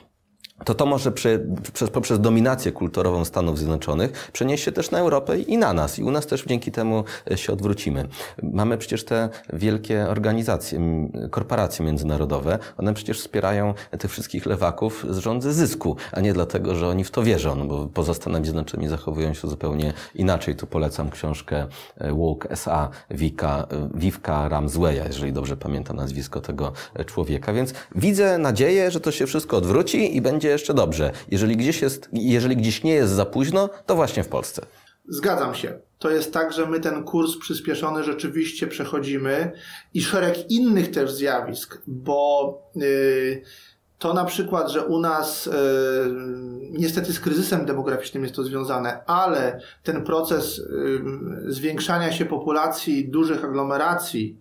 to to może przy, przez, poprzez dominację kulturową Stanów Zjednoczonych przenieść się też na Europę i na nas. I u nas też dzięki temu e, się odwrócimy. Mamy przecież te wielkie organizacje, korporacje międzynarodowe. One przecież wspierają tych wszystkich lewaków z rządzy zysku, a nie dlatego, że oni w to wierzą, no bo poza Stanami Zjednoczonymi zachowują się zupełnie inaczej. Tu polecam książkę e, Walk S.A. Wika, e, Vivka Ramsweya, jeżeli dobrze pamiętam nazwisko tego człowieka. Więc widzę nadzieję, że to się wszystko odwróci i będzie jeszcze dobrze. Jeżeli gdzieś, jest, jeżeli gdzieś nie jest za późno, to właśnie w Polsce. Zgadzam się. To jest tak, że my ten kurs przyspieszony rzeczywiście przechodzimy i szereg innych też zjawisk, bo yy, to na przykład, że u nas yy, niestety z kryzysem demograficznym jest to związane, ale ten proces yy, zwiększania się populacji dużych aglomeracji,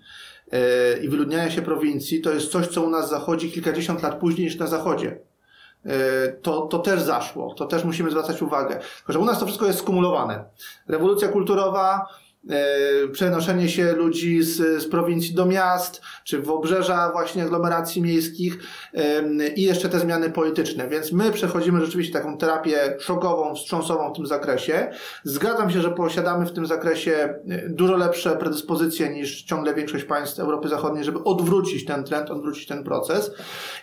i wyludniania się prowincji, to jest coś, co u nas zachodzi kilkadziesiąt lat później niż na zachodzie. E, to, to też zaszło, to też musimy zwracać uwagę. Tylko, że u nas to wszystko jest skumulowane. Rewolucja kulturowa, przenoszenie się ludzi z, z prowincji do miast, czy w obrzeża właśnie aglomeracji miejskich i jeszcze te zmiany polityczne. Więc my przechodzimy rzeczywiście taką terapię szokową, wstrząsową w tym zakresie. Zgadzam się, że posiadamy w tym zakresie e, dużo lepsze predyspozycje niż ciągle większość państw Europy Zachodniej, żeby odwrócić ten trend, odwrócić ten proces.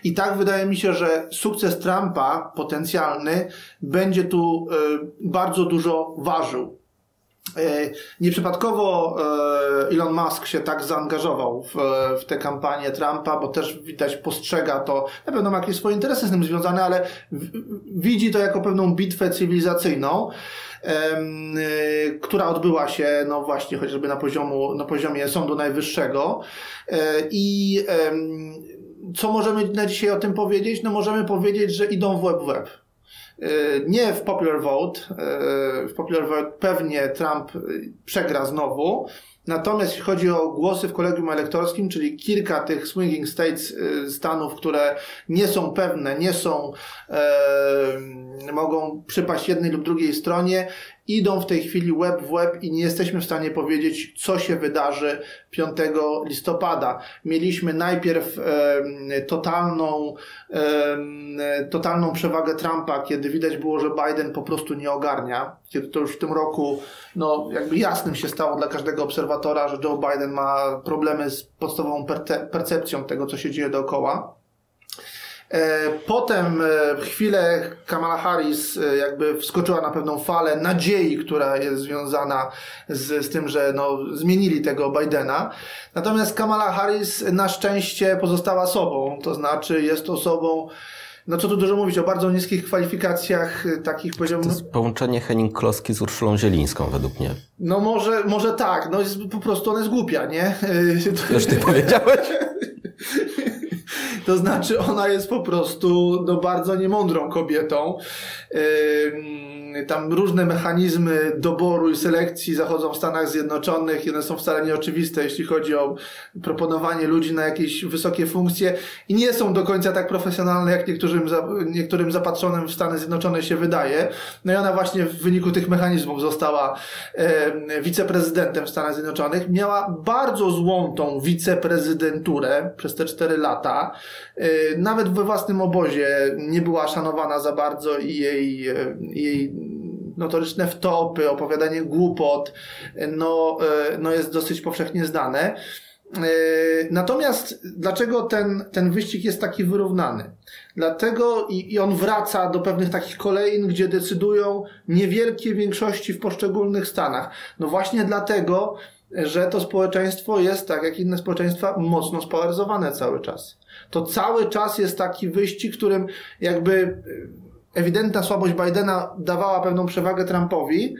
I tak wydaje mi się, że sukces Trumpa potencjalny będzie tu e, bardzo dużo ważył. E, nieprzypadkowo e, Elon Musk się tak zaangażował w, w tę kampanię Trumpa, bo też widać, postrzega to, na pewno ma jakieś swoje interesy z tym związane, ale widzi to jako pewną bitwę cywilizacyjną, e, która odbyła się, no właśnie, chociażby na, poziomu, na poziomie Sądu Najwyższego. I co możemy na dzisiaj o tym powiedzieć? No możemy powiedzieć, że idą w web-web. E, nie w popular vote. E, w popular vote pewnie Trump przegra znowu. Natomiast jeśli chodzi o głosy w kolegium elektorskim, czyli kilka tych swinging states, e, stanów, które nie są pewne, nie są, e, mogą przypaść jednej lub drugiej stronie, idą w tej chwili web w web i nie jesteśmy w stanie powiedzieć, co się wydarzy 5 listopada. Mieliśmy najpierw e, totalną, e, totalną przewagę Trumpa, kiedy widać było, że Biden po prostu nie ogarnia, kiedy to już w tym roku no, jakby jasnym się stało dla każdego obserwatora, że Joe Biden ma problemy z podstawową percepcją tego, co się dzieje dookoła. E, potem e, chwilę Kamala Harris e, jakby wskoczyła na pewną falę nadziei, która jest związana z, z tym, że no, zmienili tego Bidena. Natomiast Kamala Harris na szczęście pozostała sobą, to znaczy jest osobą, no co tu dużo mówić o bardzo niskich kwalifikacjach takich poziomów. To jest połączenie Henning Kloski z Urszulą Zielińską według mnie. No może, może tak, no jest, po prostu ona jest głupia, nie? Już ty powiedziałeś? To znaczy, ona jest po prostu no, bardzo niemądrą kobietą. Tam różne mechanizmy doboru i selekcji zachodzą w Stanach Zjednoczonych i one są wcale nieoczywiste, jeśli chodzi o proponowanie ludzi na jakieś wysokie funkcje i nie są do końca tak profesjonalne, jak niektórym, niektórym zapatrzonym w Stany Zjednoczone się wydaje. No i ona właśnie w wyniku tych mechanizmów została e, wiceprezydentem w Stanach Zjednoczonych. Miała bardzo złą tą wiceprezydenturę przez te cztery lata. E, nawet we własnym obozie nie była szanowana za bardzo i jej, e, jej notoryczne wtopy, opowiadanie głupot, no, no jest dosyć powszechnie znane. Natomiast dlaczego ten, ten wyścig jest taki wyrównany? Dlatego i, i on wraca do pewnych takich kolejn, gdzie decydują niewielkie większości w poszczególnych stanach. No właśnie dlatego, że to społeczeństwo jest, tak jak inne społeczeństwa, mocno spolaryzowane cały czas. To cały czas jest taki wyścig, którym jakby ewidentna słabość Bidena dawała pewną przewagę Trumpowi,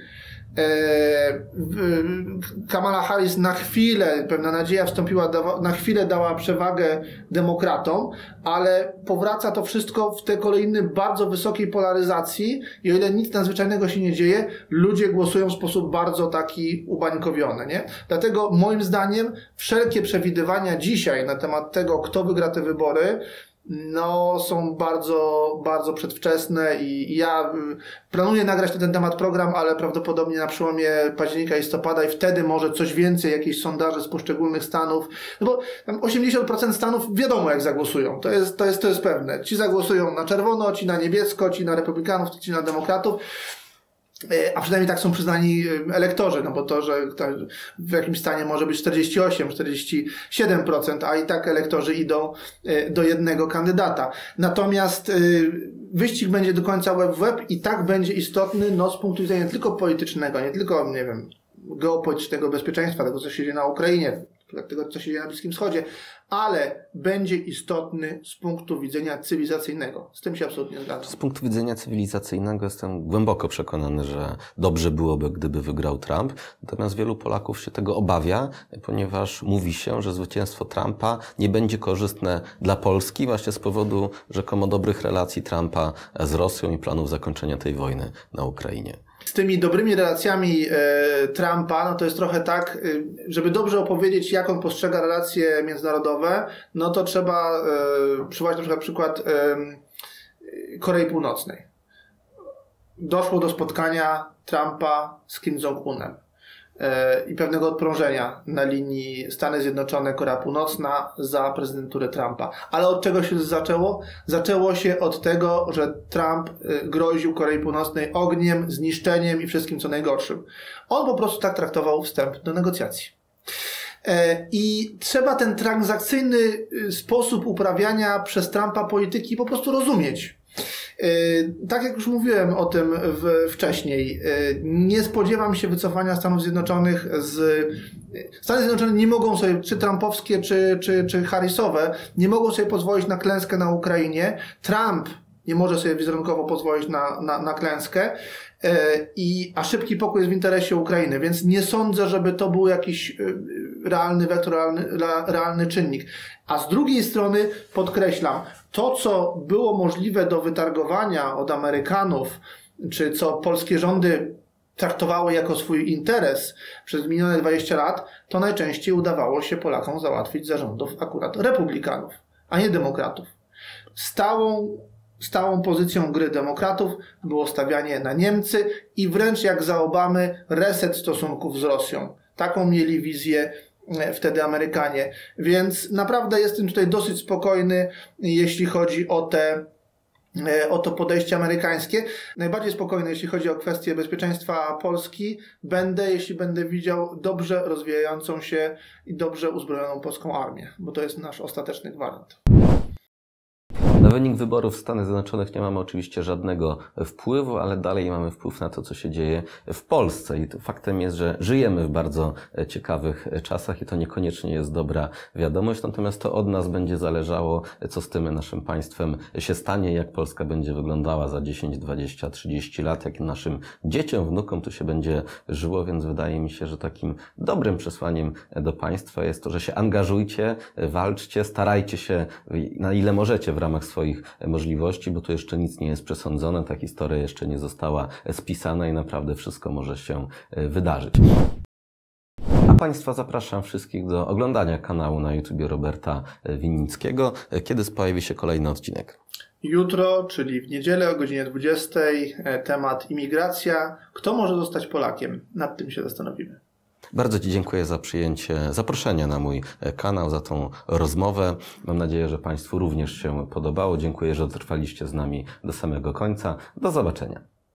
E, Kamala Harris na chwilę, pewna nadzieja wstąpiła, na chwilę dała przewagę demokratom, ale powraca to wszystko w tej kolejny bardzo wysokiej polaryzacji i o ile nic nadzwyczajnego się nie dzieje, ludzie głosują w sposób bardzo taki ubańkowiony, nie? Dlatego moim zdaniem wszelkie przewidywania dzisiaj na temat tego, kto wygra te wybory, no, są bardzo, bardzo przedwczesne i ja y, planuję nagrać na ten temat program, ale prawdopodobnie na przełomie października i listopada i wtedy może coś więcej, jakieś sondaże z poszczególnych stanów, no bo 80% stanów wiadomo jak zagłosują, to jest, to jest, to jest pewne. Ci zagłosują na czerwono, ci na niebiesko, ci na republikanów, ci na demokratów. E, a przynajmniej tak są przyznani e, elektorzy, no bo to, że w jakimś stanie może być 48, 47%, a i tak elektorzy idą e, do jednego kandydata. Natomiast wyścig będzie do końca web w web i tak będzie istotny no, z punktu widzenia nie tylko politycznego, nie tylko, nie wiem, geopolitycznego bezpieczeństwa, tego co się dzieje na Ukrainie, tego co się dzieje na Bliskim Wschodzie, ale będzie istotny z punktu widzenia cywilizacyjnego. Z tym się absolutnie zgadzam. Z punktu widzenia cywilizacyjnego jestem głęboko przekonany, że dobrze byłoby, gdyby wygrał Trump. Natomiast wielu Polaków się tego obawia, ponieważ mówi się, że zwycięstwo Trumpa nie będzie korzystne dla Polski właśnie z powodu rzekomo dobrych relacji Trumpa z Rosją i planów zakończenia tej wojny na Ukrainie z tymi dobrymi relacjami e, Trumpa, no to jest trochę tak, e, żeby dobrze opowiedzieć, jak on postrzega relacje międzynarodowe, no to trzeba e, przywołać na przykład przykład Korei Północnej. Doszło do spotkania Trumpa z Kim Jong-unem i pewnego odprążenia na linii Stany Zjednoczone, Korea Północna za prezydenturę Trumpa. Ale od czego się zaczęło? Zaczęło się od tego, że Trump y, groził Korei Północnej ogniem, zniszczeniem i wszystkim co najgorszym. On po prostu tak traktował wstęp do negocjacji. E, I trzeba ten transakcyjny y, sposób uprawiania przez Trumpa polityki po prostu rozumieć. Y, tak jak już mówiłem o tym w, wcześniej, y, nie spodziewam się wycofania Stanów Zjednoczonych z. Stany Zjednoczone nie mogą sobie, czy trumpowskie, czy, czy, czy Harrisowe, nie mogą sobie pozwolić na klęskę na Ukrainie. Trump nie może sobie wizerunkowo pozwolić na, na, na klęskę. I, a szybki pokój jest w interesie Ukrainy, więc nie sądzę, żeby to był jakiś realny wektor, realny, realny czynnik. A z drugiej strony podkreślam, to co było możliwe do wytargowania od Amerykanów, czy co polskie rządy traktowały jako swój interes przez minione 20 lat, to najczęściej udawało się Polakom załatwić zarządów akurat republikanów, a nie demokratów. Stałą, stałą pozycją gry demokratów było stawianie na Niemcy i wręcz jak za Obamy reset stosunków z Rosją. Taką mieli wizję wtedy Amerykanie. Więc naprawdę jestem tutaj dosyć spokojny, jeśli chodzi o te e, o to podejście amerykańskie. Najbardziej spokojny, jeśli chodzi o kwestię bezpieczeństwa Polski, będę, jeśli będę widział dobrze rozwijającą się i dobrze uzbrojoną polską armię, bo to jest nasz ostateczny gwarant. Na wynik wyborów w Stanach Zjednoczonych nie mamy oczywiście żadnego wpływu, ale dalej mamy wpływ na to, co się dzieje w Polsce. I faktem jest, że żyjemy w bardzo ciekawych czasach i to niekoniecznie jest dobra wiadomość, natomiast to od nas będzie zależało, co z tym naszym państwem się stanie, jak Polska będzie wyglądała za 10, 20, 30 lat, jak naszym dzieciom, wnukom tu się będzie żyło, więc wydaje mi się, że takim dobrym przesłaniem do państwa jest to, że się angażujcie, walczcie, starajcie się na ile możecie w ramach swoich możliwości, bo tu jeszcze nic nie jest przesądzone, ta historia jeszcze nie została spisana i naprawdę wszystko może się e, wydarzyć. A Państwa zapraszam wszystkich do oglądania kanału na YouTube Roberta Winnickiego. E, kiedy pojawi się kolejny odcinek? Jutro, czyli w niedzielę o godzinie 20, e, temat imigracja. Kto może zostać Polakiem? Nad tym się zastanowimy. Bardzo Ci dziękuję za przyjęcie zaproszenia na mój e, kanał, za tą rozmowę. Mam nadzieję, że Państwu również się podobało. Dziękuję, że dotrwaliście z nami do samego końca. Do zobaczenia.